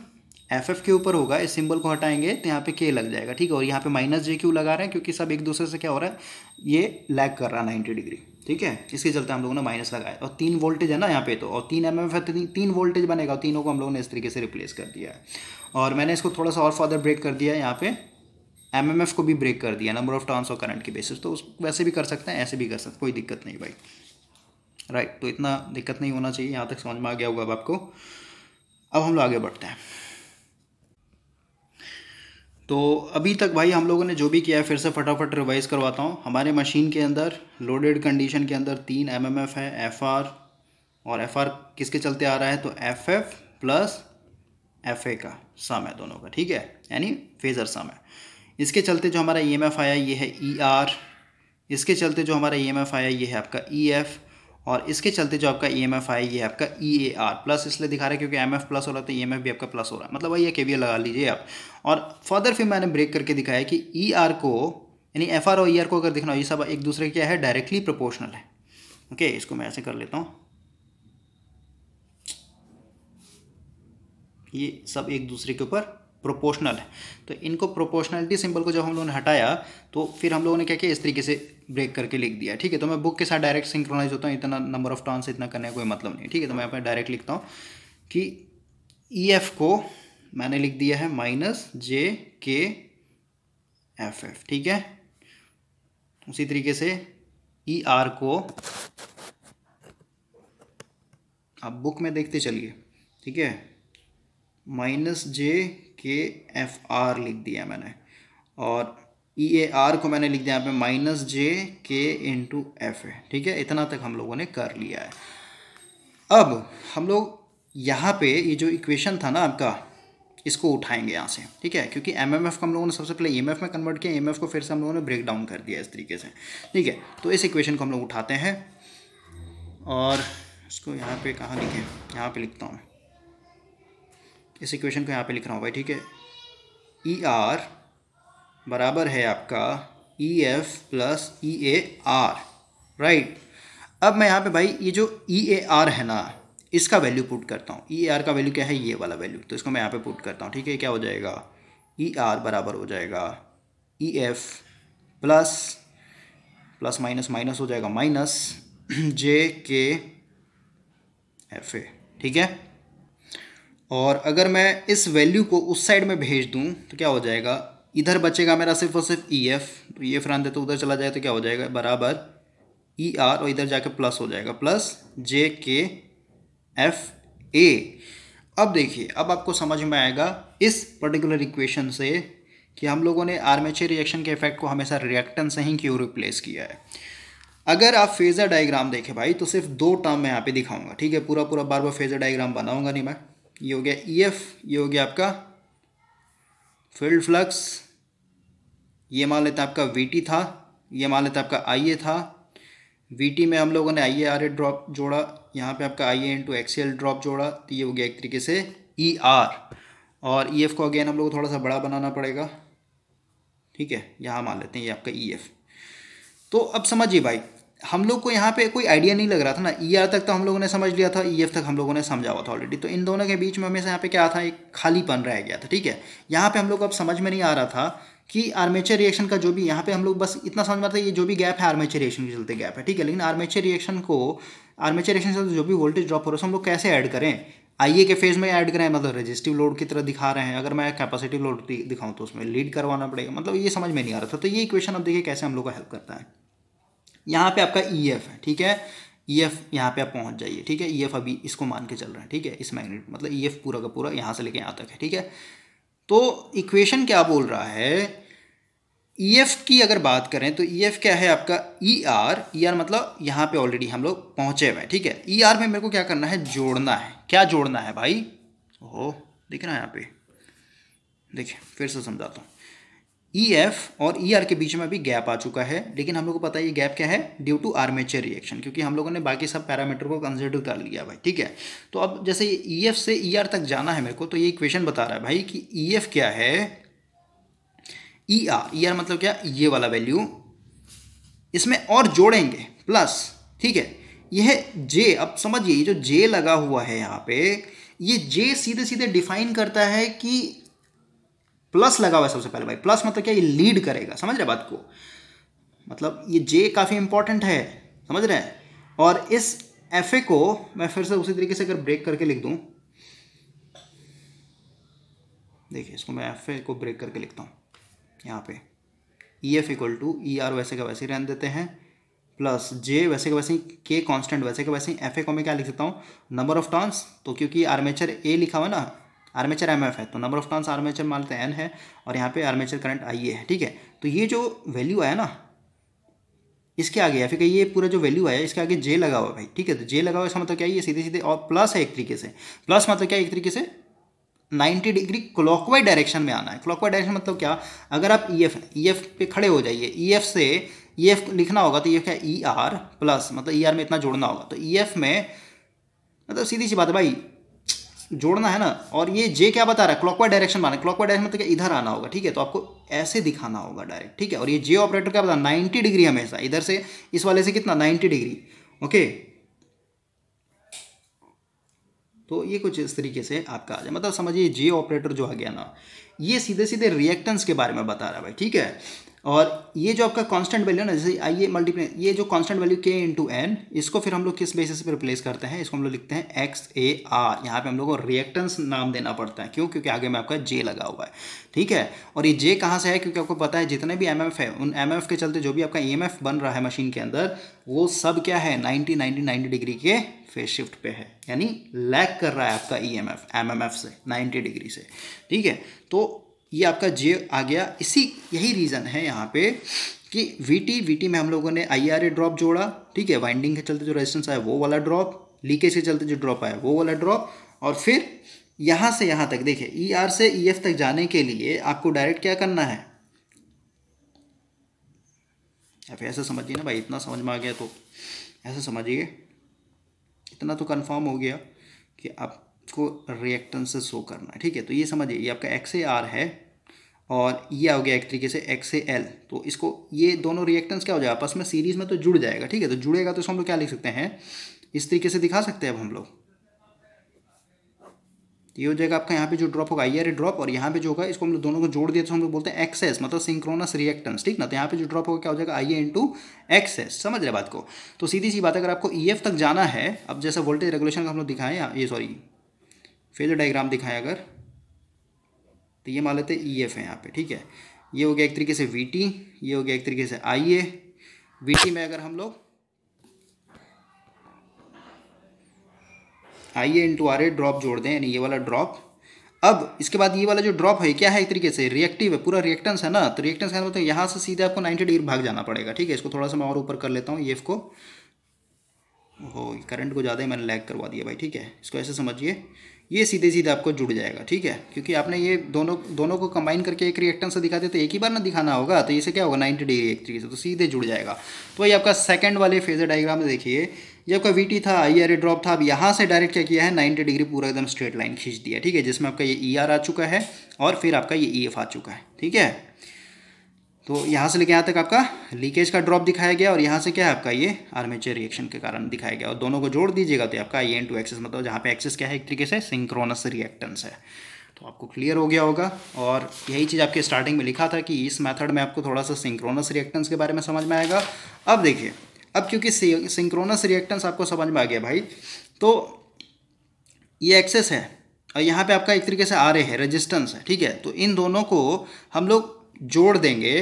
F F के ऊपर होगा, इस सिंबल को हटाएँगे तो यहाँ पे के लग जाएगा, ठीक है? और यहाँ पे माइनस जे क्यों लगा रहे हैं, क्योंकि सब एक दूसरे से क्या हो रहा है? ये लैग कर रहा है नाइन्टी डिग्री ठीक है? इसके चलते हम लोगों ने माइनस लगाया। और तीन वोल्टेज है ना यहाँ पे तो और तीन एम एम एफ़ है तो तीन वोल्टेज बनेगा तीनों को हम लोगों ने इस तरीके से रिप्लेस कर दिया है। और मैंने इसको थोड़ा सा और फर्दर ब्रेक कर दिया है यहाँ पे। एम को भी ब्रेक कर दिया नंबर ऑफ़ टर्न्स और करंट की बेसिस तो उस, वैसे भी कर सकते हैं, ऐसे भी कर सकते कोई दिक्कत नहीं भाई। राइट तो इतना दिक्कत नहीं होना चाहिए, यहाँ तक समझ में आ गया होगा अब आपको। अब हम लोग आगे बढ़ते हैं। तो अभी तक भाई हम लोगों ने जो भी किया है, फिर से फटाफट रिवाइज करवाता हूँ। हमारे मशीन के अंदर लोडेड कंडीशन के अंदर तीन एम एम एफ़ है एफ़ आर और एफ़ आर किसके चलते आ रहा है? तो F F plus F A का सम है दोनों का, ठीक है? यानी फेज़र सम है। इसके चलते जो हमारा ई एम एफ़ आया, ये है ई आर इसके चलते जो हमारा ई एम एफ़ आया, ये है आपका ई एफ़ और इसके चलते जो आपका ई एम एफ़ आया, ये आपका ई ए आर प्लस इसलिए दिखा रहा है क्योंकि एम एफ़ प्लस हो रहा है तो ई एम एफ़ भी आपका प्लस हो रहा है। मतलब वही के वी लगा लीजिए आप। और फर्दर फिर मैंने ब्रेक करके दिखाया कि ई आर को, यानी एफ़ आर और ई आर को अगर देखना हो, ये सब एक दूसरे क्या है? डायरेक्टली प्रोपोर्शनल है। ओके इसको मैं ऐसे कर लेता हूँ। ये सब एक दूसरे के ऊपर प्रोपोर्शनल है। तो इनको प्रोपोर्शनलिटी सिंबल को जब हम लोगों ने हटाया तो फिर हम लोगों ने क्या किया? इस तरीके से ब्रेक करके लिख दिया, ठीक है? तो मैं बुक के साथ डायरेक्ट सिंक्रोनाइज होता हूँ, इतना नंबर ऑफ़ टर्न से इतना करने का कोई मतलब नहीं ठीक है? तो मैं यहाँ पर डायरेक्ट लिखता हूँ कि ई एफ़ को मैंने लिख दिया है माइनस जे के एफ़ एफ़ ठीक है? उसी तरीके से ई e आर को आप बुक में देखते चलिए, ठीक है? माइनस जे के एफ़ आर लिख दिया मैंने। और ई ए आर को मैंने लिख दिया, यहाँ पे माइनस जे के इंटू एफ़ है। ठीक है? इतना तक हम लोगों ने कर लिया है। अब हम लोग यहाँ पे ये जो इक्वेशन था ना आपका, इसको उठाएँगे यहाँ से। ठीक है? क्योंकि एम एम एफ़ को हम लोगों ने सबसे पहले ई एम एफ़ में कन्वर्ट किया एम एफ़ को फिर से हम लोगों ने ब्रेक डाउन कर दिया इस तरीके से। ठीक है? तो इस इक्वेशन को हम लोग उठाते हैं। और इसको यहाँ पे कहाँ लिखें? यहाँ पे लिखता हूँ। इस इक्वेशन को यहाँ पे लिख रहा हूँ भाई, ठीक है? ई e आर बराबर है आपका E F plus E A R right अब मैं यहाँ पे भाई, ये जो ई ए आर है ना, इसका वैल्यू पुट करता हूँ। ई e आर का वैल्यू क्या है? ये वाला वैल्यू तो इसको मैं यहाँ पे पुट करता हूँ, ठीक है? क्या हो जाएगा? ई e आर बराबर हो जाएगा E F plus plus minus minus हो जाएगा माइनस जे के एफ़ ए ठीक है? और अगर मैं इस वैल्यू को उस साइड में भेज दूँ तो क्या हो जाएगा? इधर बचेगा मेरा सिर्फ़ और सिर्फ़ ई एफ़ तो ई एफ़ दे तो उधर चला जाए तो क्या हो जाएगा? बराबर ई e आर और इधर जाके प्लस हो जाएगा। प्लस जे के एफ़ ए अब देखिए, अब आपको समझ में आएगा इस पर्टिकुलर इक्वेशन से कि हम लोगों ने आर्मेचर रिएक्शन के इफ़ेक्ट को हमेशा रिएक्टन से ही क्यों रिप्लेस किया है। अगर आप फेजर डायग्राम देखें भाई तो सिर्फ़ दो टर्म मैं यहाँ पे दिखाऊँगा, ठीक है? पूरा पूरा बार बार फेजर डायग्राम बनाऊँगा नहीं मैं। ये हो गया ई एफ़ ये हो गया आपका फ़ील्ड फ्लक्स। ये मान लेते हैं आपका वी टी था, ये मान लेते हैं आपका आई ए था। वी टी में हम लोगों ने आई ए आर ए ड्रॉप जोड़ा, यहाँ पे आपका I A into XL drop जोड़ा तो ये हो गया एक तरीके से ई e आर और ई e एफ़ को अगेन हम लोग को थोड़ा सा बड़ा बनाना पड़ेगा। ठीक है, यहाँ मान लेते हैं ये आपका ई e एफ़ तो अब समझिए भाई हम लोग को यहाँ पे कोई आइडिया नहीं लग रहा था ना। ई आर तक तो हम लोगों ने समझ लिया था ई एफ़ तक हम लोगों ने समझा हुआ था ऑलरेडी तो इन दोनों के बीच में हमेशा यहाँ पे क्या था, एक खालीपन रह गया था, ठीक है? यहाँ पे हम लोग को अब समझ में नहीं आ रहा था कि आर्मेचर रिएक्शन का जो भी यहाँ पे हम लोग बस इतना समझ में आता है, ये जो भी गैप है आर्मेचर रिएक्शन के चलते गैप है, ठीक है? लेकिन आर्मेचर रिएक्शन को आर्मेचर रिएक्शन से जो भी वोल्टेज ड्रॉप हो रहा है हम लोग कैसे ऐड करें? आइए के फ़ेज़ में ऐड करें मतलब रजिस्टिव लोड की तरह दिखा रहे हैं। अगर मैं कैपेसिटिव लोड दिखाऊँ तो उसमें लीड करवाना पड़ेगा। मतलब ये समझ में नहीं आ रहा था। तो ये इक्वेशन अब देखिए कैसे हम लोग को हेल्प करता है। यहाँ पे आपका ई एफ़ है, ठीक है? ई एफ़ यहाँ पे आप पहुँच जाइए, ठीक है? ई एफ़ अभी इसको मान के चल रहे हैं, ठीक है? इस मैग्नेट मतलब ई एफ़ पूरा का पूरा यहाँ से लेके यहाँ तक है, ठीक है? तो इक्वेशन क्या बोल रहा है? ई e एफ़ की अगर बात करें तो ई e एफ़ क्या है आपका? ई आर ई आर मतलब यहाँ पे ऑलरेडी हम लोग पहुँचे हुए हैं, ठीक है? ई e आर में मेरे को क्या करना है? जोड़ना है। क्या जोड़ना है भाई? ओहो, दिख रहा है यहाँ पे। देखिए, फिर से समझाता हूँ। ई एफ़ और ई आर के बीच में अभी गैप आ चुका है, लेकिन हम लोग को पता है ये गैप क्या है? ड्यू टू आर्मेचर रिएक्शन क्योंकि हम लोगों ने बाकी सब पैरामीटर को कंसिडर कर लिया भाई, ठीक है? तो अब जैसे ई एफ़ से ई आर तक जाना है मेरे को तो ये इक्वेशन बता रहा है भाई कि ई एफ़ क्या है? ई आर ई आर मतलब क्या? ये वाला वैल्यू इसमें और जोड़ेंगे प्लस ठीक है? यह जे अब समझिए जो जे लगा हुआ है यहाँ पे, ये जे सीधे सीधे डिफाइन करता है कि प्लस लगा हुआ है सबसे पहले भाई। प्लस मतलब क्या? ये लीड करेगा। समझ रहे बात को? मतलब ये जे काफ़ी इंपॉर्टेंट है। समझ रहे हैं? और इस एफ़ ए को मैं फिर से उसी तरीके से अगर ब्रेक करके लिख दूँ। देखिए, इसको मैं एफ़ ए को ब्रेक करके लिखता हूँ। यहाँ पे। E F equal to E R वैसे का वैसे ही रहने देते हैं। प्लस जे वैसे का वैसे ही के कॉन्स्टेंट वैसे का वैसे ही एफ़ ए को मैं क्या लिख सकता हूँ? नंबर ऑफ़ टर्न्स तो क्योंकि आर्मेचर ए लिखा हुआ ना आर्मेचर एमएफ है तो नंबर ऑफ़ टर्न्स आर्मेचर मान लेते हैं एन है, और यहाँ पे आर्मेचर करंट आई है, ठीक है? तो ये जो वैल्यू आया ना, इसके आगे या फिर ये पूरा जो वैल्यू आया, इसके आगे जे लगा हुआ भाई, ठीक है? तो जे लगा हुआ इसका मतलब क्या है? ये सीधे सीधे और प्लस है एक तरीके से। प्लस मतलब क्या एक तरीके से 90 डिग्री क्लॉकवाइज डायरेक्शन में आना है। क्लॉकवाइज डायरेक्शन मतलब क्या? अगर आप ई एफ़ ई एफ़ पे खड़े हो जाइए ई e एफ़ से ई e एफ़ लिखना होगा तो ये क्या ई आर प्लस मतलब ई e आर में इतना जोड़ना होगा। तो ई एफ़ में मतलब सीधी सी बात है भाई जोड़ना है ना? और ये जे क्या बता रहा है? क्लॉकवाइज डायरेक्शन माना क्लॉकवाइज डायरेक्शन मतलब इधर आना होगा, ठीक है? तो आपको ऐसे दिखाना होगा डायरेक्ट ठीक है? और ये जे ऑपरेटर क्या बता नाइन्टी डिग्री हमेशा, इधर से, इस वाले से कितना? Ninety degree, okay? तो ये कुछ इस तरीके से आपका आ जाए। मतलब समझिए जे ऑपरेटर जो आ गया ना, ये सीधे सीधे रिएक्टेंस के बारे में बता रहा है भाई, ठीक है? और ये जो आपका कांस्टेंट वैल्यू ना, जैसे आइए मल्टीप्लाई ये जो कांस्टेंट वैल्यू के इंटू एन इसको फिर हम लोग किस बेसिस पे रिप्लेस करते हैं? इसको हम लोग लिखते हैं एक्स ए आर यहाँ पे हम लोग को रिएक्टेंस नाम देना पड़ता है। क्यों? क्योंकि आगे में आपका जे लगा हुआ है। ठीक है? और ये जे कहाँ से है? क्योंकि आपको पता है जितने भी एम है, उन एमएमएफ के चलते जो भी आपका ईएमएफ बन रहा है मशीन के अंदर, वो सब क्या है? नाइन्टी नाइन्टी नाइन्टी डिग्री के फेस शिफ्ट पे है। यानी लैक कर रहा है आपका E M F M M F से, नाइन्टी डिग्री से। ठीक है? तो ये आपका जे आ गया। इसी, यही रीज़न है यहाँ पे कि वी टी वी टी में हम लोगों ने आई आर ए ड्रॉप जोड़ा, ठीक है? वाइंडिंग के चलते जो रेजिस्टेंस आया, वो वाला ड्रॉप लीकेज के चलते जो ड्रॉप आया, वो वाला ड्रॉप और फिर यहाँ से यहाँ तक, देखिए ई e आर से ई e एफ़ तक जाने के लिए आपको डायरेक्ट क्या करना है? या फिर ऐसा समझिए ना भाई, इतना समझ में आ गया तो। ऐसा समझिए। इतना तो कंफर्म हो गया कि आपको रिएक्टेंस से शो करना है, ठीक है? तो ये समझिए, ये आपका एक्स ए आर है और ये आ गया एक तरीके से एक्स ए एल तो इसको, ये दोनों रिएक्टेंस क्या हो जाएगा आपस में सीरीज़ में तो जुड़ जाएगा, ठीक है? तो जुड़ेगा तो इसको हम लोग क्या लिख सकते हैं? इस तरीके से दिखा सकते हैं अब हम लोग। ये हो जाएगा आपका यहाँ पे जो ड्रॉप होगा आई आर ड्रॉप और यहाँ पे जो होगा, इसको हम लोग दोनों को जोड़ दिया तो हम लोग बोलते हैं एक्सेस मतलब सिंक्रोनस रिएक्टेंस ठीक ना? तो यहाँ पे जो ड्रॉप होगा, क्या हो जाएगा? आई ए इंटू एक्सेस समझ रहे बात को? तो सीधी सी बात, अगर आपको ई e तक जाना है, अब जैसा वोल्टेज रेगुलेशन का हम लोग दिखाएँ, ये सॉरी फेजर डायग्राम दिखाएँ अगर तो ये मान लेते ई एफ़ है यहाँ पे, ठीक है? ये हो गया एक तरीके से वी टी ये हो गया एक तरीके से आई ए वी टी में अगर हम लोग I A into R A drop जोड़ दें, यानी ये वाला ड्रॉप अब इसके बाद ये वाला जो ड्रॉप है क्या है एक तरीके से? रिएक्टिव है, पूरा रिएक्टेंस है ना? तो रिएक्टेंस का मतलब यहाँ से सीधे आपको 90 डिग्री भाग जाना पड़ेगा, ठीक है? इसको थोड़ा सा मैं और ऊपर कर लेता हूँ ये को। हो करंट को ज़्यादा ही मैंने लैग करवा दिया भाई, ठीक है? इसको ऐसे समझिए। ये सीधे सीधे आपको जुड़ जाएगा, ठीक है? क्योंकि आपने ये दोनों दोनों को कंबाइन करके एक रिएक्टेंस से दिखाते तो एक ही बार ना दिखाना होगा तो इसे क्या होगा? नाइन्टी डिग्री एक तरीके से तो सीधे जुड़ जाएगा। तो ये आपका सेकंड वाले फेजर डायग्राम में देखिए, ये आपका वीटी था आई आर ड्रॉप था, अब यहाँ से डायरेक्ट क्या किया है? नाइन्टी डिग्री पूरा एकदम स्ट्रेट लाइन खींच दिया, ठीक है? जिसमें आपका ये ई ER आर आ चुका है और फिर आपका ये ई एफ़ आ चुका है, ठीक है? तो यहाँ से लेके यहाँ तक आपका लीकेज का ड्रॉप दिखाया गया और यहाँ से क्या है आपका ये आर्मेचर रिएक्शन के कारण दिखाया गया। और दोनों को जोड़ दीजिएगा तो आपका ये एन टू एक्सेस मतलब जहाँ पे एक्सेस क्या है, एक तरीके से सिंक्रोनस रिएक्टेंस है। तो आपको क्लियर हो गया होगा। और यही चीज़ आपके स्टार्टिंग में लिखा था कि इस मेथड में आपको थोड़ा सा सिंक्रोनस रिएक्टेंस के बारे में समझ में आएगा। अब देखिए, अब क्योंकि सिंक्रोनस रिएक्टेंस आपको समझ में आ गया भाई तो ये एक्सेस है और यहाँ पे आपका एक तरीके से आ रहे हैं रेजिस्टेंस है, ठीक है? तो इन दोनों को हम लोग जोड़ देंगे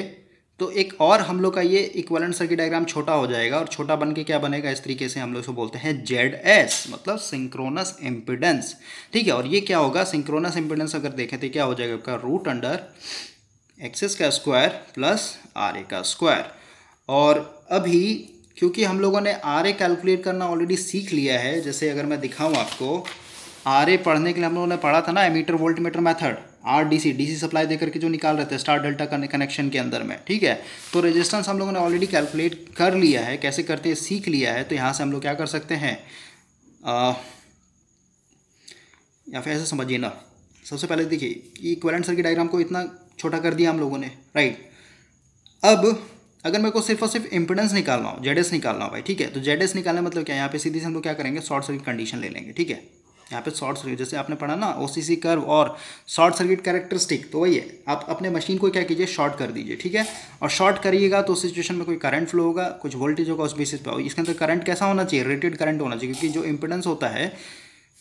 तो एक और हम लोग का ये इक्वलेंट सर्किट डायग्राम छोटा हो जाएगा और छोटा बन के क्या बनेगा? इस तरीके से हम लोग इसको बोलते हैं जेड एस मतलब सिंक्रोनस इम्पिडेंस ठीक है, और ये क्या होगा? सिंक्रोनस इम्पिडेंस अगर देखें तो क्या हो जाएगा आपका? रूट अंडर एक्सेस का स्क्वायर प्लस आर ए का स्क्वायर और अभी क्योंकि हम लोगों ने आर ए कैलकुलेट करना ऑलरेडी सीख लिया है, जैसे अगर मैं दिखाऊँ आपको आर ए पढ़ने के लिए हम लोगों ने पढ़ा था ना, ammeter volt meter method R D C D C supply देकर के जो निकाल रहे थे स्टार डेल्टा कनेक्शन के अंदर में, ठीक है? तो रेजिस्टेंस हम लोगों ने ऑलरेडी कैलकुलेट कर लिया है, कैसे करते हैं, सीख लिया है तो यहाँ से हम लोग क्या कर सकते हैं? या फिर ऐसे समझिए ना, सबसे पहले देखिए इक्वलेंट सर्किट डायग्राम को इतना छोटा कर दिया हम लोगों ने राइट अब, अगर मेरे को सिर्फ़ और सिर्फ़ इंपिडेंस निकालना हो जेडएस निकालना हो भाई, ठीक है? तो जेड निकालना मतलब क्या यहाँ पे सीधी से हम लोग क्या करेंगे? शॉर्ट सर्किट कंडीशन ले लेंगे, ठीक है? यहाँ पे शॉर्ट सर्किट, जैसे आपने पढ़ा ना ओ सी कर्व और शॉर्ट सर्किट कैरेक्टरिस्टिक तो वही है। आप अपने मशीन को क्या कीजिए शॉर्ट कर दीजिए, ठीक है? और शॉर्ट करिएगा तो उस सिचुएशन में कोई करंट फ्लो होगा, कुछ वोल्टेज होगा उस बेसिस पे। होगा इसके अंदर करंट कैसा होना चाहिए? रेटेड करंट होना चाहिए, क्योंकि जो इंपिडेंस होता है,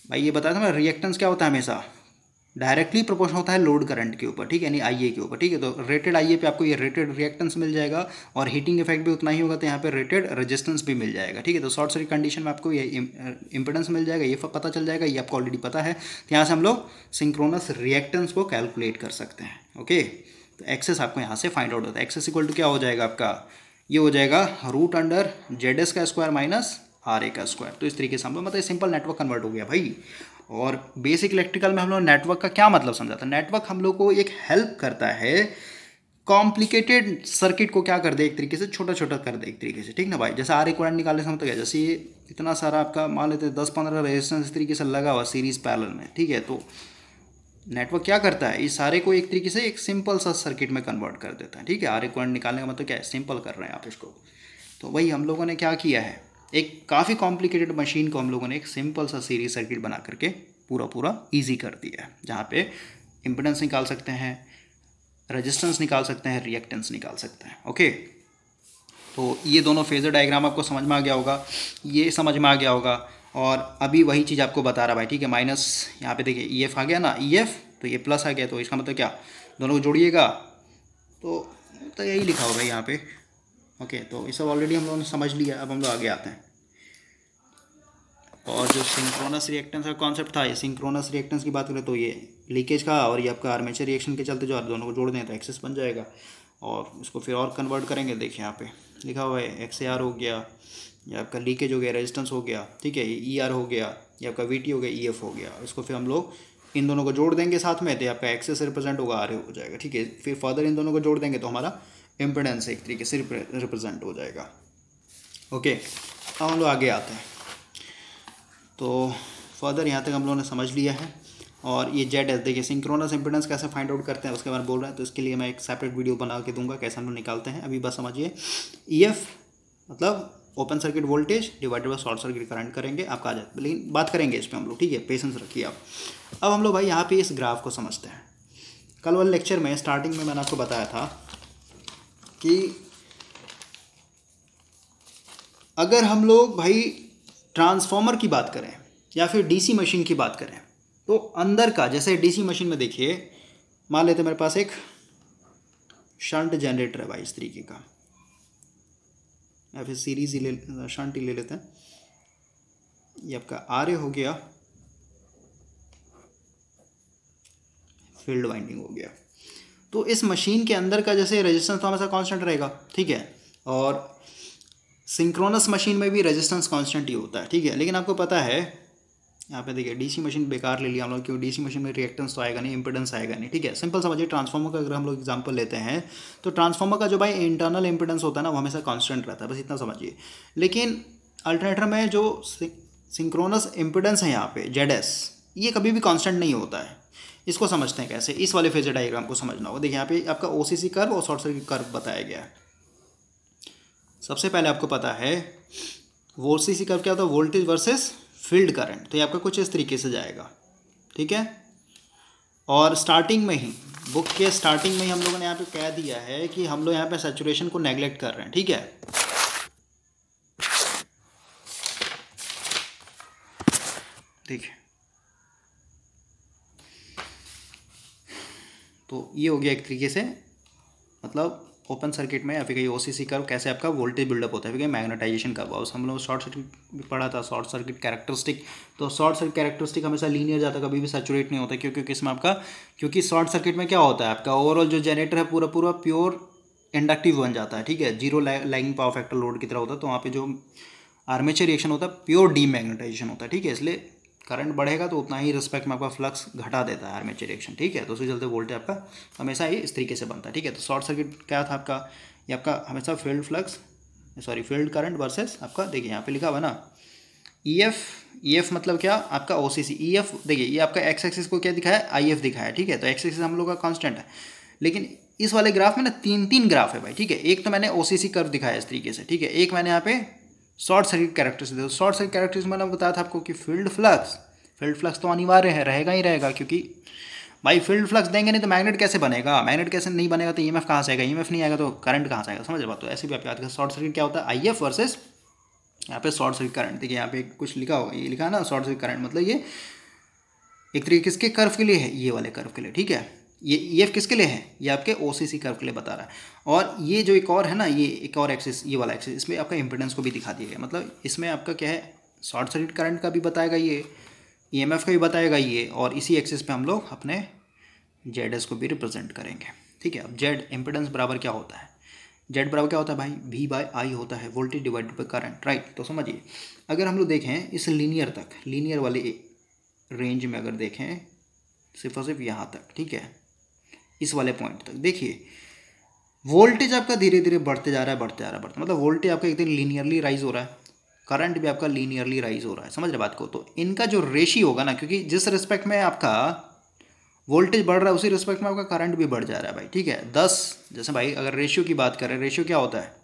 भाई ये बताया था मैं रिएक्टेंस क्या होता है हमेशा? डायरेक्टली प्रोपोर्शन होता है लोड करंट के ऊपर, ठीक है? यानी आई के ऊपर, ठीक है? तो रेटेड आईए पे आपको ये रेटेड रिएक्टेंस मिल जाएगा और हीटिंग इफ़ेक्ट भी उतना ही होगा तो यहाँ पे रेटेड रेजिस्टेंस भी मिल जाएगा, ठीक है? तो शॉर्ट सर्किट कंडीशन में आपको ये इंपोर्टेंस मिल जाएगा, ये पता चल जाएगा, ये आपको ऑलरेडी पता है। तो यहाँ से हम लोग सिंक्रोनस रिएक्टेंस को कैलकुलेट कर सकते हैं ओके तो एक्सेस आपको यहाँ से फाइंड आउट होता है। एक्सेस इक्वल टू क्या हो जाएगा आपका? ये हो जाएगा रूट अंडर जेड एस का स्क्वायर माइनस आर ए का स्क्वायर तो इस तरीके से हम लोग मतलब सिंपल नेटवर्क कन्वर्ट हो गया भाई। और बेसिक इलेक्ट्रिकल में हम लोग नेटवर्क का क्या मतलब समझा था? नेटवर्क हम लोग को एक हेल्प करता है कॉम्प्लिकेटेड सर्किट को क्या कर दे एक तरीके से? छोटा छोटा कर दे एक तरीके से, ठीक ना भाई? जैसे आर एक इक्वालेंट निकालने से हम तो क्या, जैसे ये इतना सारा आपका मान लेते हैं दस पंद्रह रेजिस्टेंस इस तरीके से लगा हुआ सीरीज़ पैरल में, ठीक है? तो नेटवर्क क्या करता है? इस सारे को एक तरीके से एक सिंपल सा सर्किट में कन्वर्ट कर देता है, ठीक है? आर इक्वालेंट निकालने का मतलब क्या है? सिंपल कर रहे हैं आप इसको। तो वही हम लोगों ने क्या किया है? एक काफ़ी कॉम्प्लिकेटेड मशीन को हम लोगों ने एक सिंपल सा सीरीज़ सर्किट बना करके पूरा पूरा ईजी कर दिया है, जहाँ पे इम्पिडेंस निकाल सकते हैं रजिस्टेंस निकाल सकते हैं रिएक्टेंस निकाल सकते हैं ओके तो ये दोनों फेजर डायग्राम आपको समझ में आ गया होगा, ये समझ में आ गया होगा, और अभी वही चीज़ आपको बता रहा भाई, ठीक है माइनस यहाँ पे देखिए ई एफ़ आ गया ना ई एफ़ तो ये प्लस आ गया तो इसका मतलब क्या? दोनों को जोड़िएगा तो तो यही लिखा होगा यहाँ पे। ओके तो ये सब ऑलरेडी हम लोगों ने समझ लिया, अब हम लोग आगे आते हैं। और जो सिंक्रोनस रिएक्टेंस का कॉन्सेप्ट था, ये सिंक्रोनस रिएक्टेंस की बात करें तो ये लीकेज का और ये आपका आर्मेचर रिएक्शन के चलते जो आप दोनों को जोड़ दें तो एक्सेस बन जाएगा। और उसको फिर और कन्वर्ट करेंगे देखिए यहाँ पे, लिखा हुआ है एक्स हो गया, या आपका लीकेज हो गया रेजिस्टेंस हो गया, ठीक है ई आर हो गया, या आपका वी टी हो गया ई एफ़ हो गया। इसको फिर हम लोग इन दोनों को जोड़ देंगे साथ में तो आपका एक्सेस रिप्रेजेंट होगा आर हो जाएगा, ठीक है। फिर फर्दर इन दोनों को जोड़ देंगे तो हमारा इम्पिडेंस एक तरीके से रिप्रेजेंट हो जाएगा। ओके अब हम लोग आगे आते हैं। तो फर्दर यहाँ तक हम लोगों ने समझ लिया है और ये जेड एस देखिए सिंक्रोनस इम्पिडेंस कैसे फाइंड आउट करते हैं, उसके बारे में बोल रहे हैं तो इसके लिए मैं एक सेपरेट वीडियो बना के दूँगा, कैसे हम लोग निकालते हैं, अभी बस समझिए। एफ़ मतलब open circuit voltage divided by short circuit current करेंगे, आपका आ जाए। लेकिन बात करेंगे इस पर हम लोग, ठीक है? पेशेंस रखिए आप। अब हम लोग भाई यहाँ पे इस ग्राफ को समझते हैं। कल वाले लेक्चर में स्टार्टिंग में मैंने आपको बताया था कि अगर हम लोग भाई ट्रांसफॉर्मर की बात करें या फिर डीसी मशीन की बात करें तो अंदर का, जैसे डीसी मशीन में देखिए, मान लेते मेरे पास एक शंट जनरेटर है भाई इस तरीके का। या फिर सीरीज़ ही ले शंट ही ले लेते हैं। ये आपका आर हो गया। फ़ील्ड वाइंडिंग हो गया। तो इस मशीन के अंदर का जैसे रेजिस्टेंस तो हमेशा कांस्टेंट रहेगा, ठीक है? और सिंक्रोनस मशीन में भी रेजिस्टेंस कांस्टेंट ही होता है, ठीक है? लेकिन आपको पता है, यहाँ पे देखिए डीसी मशीन बेकार ले लिया हम लोग क्योंकि डीसी मशीन में रिएक्टेंस तो आएगा नहीं इंपिडेंस आएगा नहीं, ठीक है? सिंपल समझिए ट्रांसफॉर्मर का अगर हम लोग एग्जांपल लेते हैं तो ट्रांसफॉर्मर का जो भाई इंटरनल इंपिडेंस होता है ना, वो हमेशा कांस्टेंट रहता है, बस इतना समझिए। लेकिन अल्टरनेटर में जो सिंक्रोनस इम्पिडेंस है यहाँ पे जेड ये कभी भी कॉन्स्टेंट नहीं होता है। इसको समझते हैं कैसे? इस वाले फेजर डायग्राम को समझना होगा। देखिए, यहाँ पे आपका ओसीसी कर्व और शॉर्ट सर्किट कर्व बताया गया है। सबसे पहले आपको पता है, वो सी कर्व क्या होता है? वोल्टेज वर्सेस फ़ील्ड करंट तो ये आपका कुछ इस तरीके से जाएगा। ठीक है? और स्टार्टिंग में ही बुक के स्टार्टिंग में ही हम लोगों ने यहाँ पे कह दिया है कि हम लोग यहाँ पे सेचुरेशन को नेग्लेक्ट कर रहे हैं। ठीक है? ठीक है तो ये हो गया एक तरीके से मतलब ओपन सर्किट में या फिर कहीं ओ सी कर्व कैसे आपका वोल्टेज बिल्डअप होता है, फिर कहीं मैग्नेटाइजेशन कर्व उस हम लोग शॉर्ट सर्किट भी पढ़ा था शॉर्ट सर्किट कैरेक्टरिस्टिक तो शॉर्ट सर्किट कैरेक्टरिस्टिक हमेशा लीनियर जाता है, कभी भी सेचुरेट नहीं होता, क्योंकि इसमें आपका, क्योंकि शॉर्ट सर्किट में क्या होता है, आपका ओवरऑल जो जनरेटर है, पूरा पूरा प्योर इंडक्टिव बन जाता है, ठीक है? Zero lagging power factor load की तरह होता है तो वहाँ पर जो आर्मेचर रिएक्शन होता है प्योर डीमैग्नेटाइजेशन होता है, ठीक है? इसलिए करंट बढ़ेगा तो उतना ही रिस्पेक्ट में आपका फ्लक्स घटा देता है आर्मेचर रिएक्शन ठीक है? तो उसके चलते वोल्टेज आपका हमेशा ही इस तरीके से बनता है, ठीक है? तो शॉर्ट सर्किट क्या था आपका? ये आपका हमेशा field flux sorry field current versus आपका, देखिए यहाँ पे लिखा हुआ ना ई एफ़ ई एफ़ मतलब क्या? आपका ओ सी सी ई एफ़ देखिए, ये आपका एक्स एक्सिस को क्या दिखाया? आई एफ़ दिखाया, ठीक है? तो एक्स एक्सिस हम लोग का कॉन्स्टेंट है। लेकिन इस वाले ग्राफ में ना तीन तीन ग्राफ है भाई, ठीक है? एक तो मैंने ओ सी सी कर्व दिखाया इस तरीके से, ठीक है? एक मैंने यहाँ पे short circuit characteristic short circuit characteristic मैंने बताया था आपको कि फ़ील्ड फ्लक्स फ़ील्ड फ्लक्स तो अनिवार्य है, रहेगा ही रहेगा, क्योंकि भाई फ़ील्ड फ्लक्स देंगे नहीं तो मैग्नेट कैसे बनेगा? मैग्नेट कैसे नहीं बनेगा तो ई एफ़ कहाँ से आएगा? ई एफ़ नहीं आएगा तो करंट कहाँ से आएगा? समझ बात तो? ऐसे भी आप याद शॉर्ट सर्किट क्या होता है? आई एफ़ वर्सेज यहाँ पे शॉर्ट सर्किट करंट देखिए यहाँ पे कुछ लिखा होगा, ये लिखा है ना शॉर्ट सर्किट करंट मतलब ये एक तरीके किसके कर्व के लिए है? ये वाले कर्व के लिए, ठीक है? ये ई एफ़ किसके लिए है? ये आपके ओ सी सी कर्व के लिए बता रहा है। और ये जो एक और है ना, ये एक और एक्सिस ये वाला एक्सिस इसमें आपका इंपोर्टेंस को भी दिखा दिया गया। मतलब इसमें आपका क्या है शॉर्ट सर्किट करंट का भी बताएगा ये ईएमएफ का भी बताएगा ये, और इसी एक्सिस पे हम लोग अपने जेड को भी रिप्रेजेंट करेंगे। ठीक है, अब जेड इम्पिडेंस बराबर क्या होता है? जेड बराबर क्या होता है भाई? वी बाई आई होता है voltage divided by current right तो समझिए, अगर हम लोग देखें इस लीनियर तक लीनियर वाले रेंज में अगर देखें, सिर्फ़ और सिर्फ़ यहाँ तक, ठीक है, इस वाले पॉइंट तक, देखिए वोल्टेज आपका धीरे धीरे बढ़ते जा रहा है, बढ़ते जा रहा है, बढ़ते मतलब वोल्टेज आपका एक दिन लीनियरली राइज हो रहा है। करंट भी आपका लीनियरली राइज हो रहा है, समझ रहे बात को? तो इनका जो रेशी होगा ना, क्योंकि जिस रिस्पेक्ट में आपका वोल्टेज बढ़ रहा है, उसी रिस्पेक्ट में आपका करंट भी बढ़ जा रहा है भाई, ठीक है? दस, जैसे भाई, अगर रेशियो की बात करें रेशियो क्या होता है?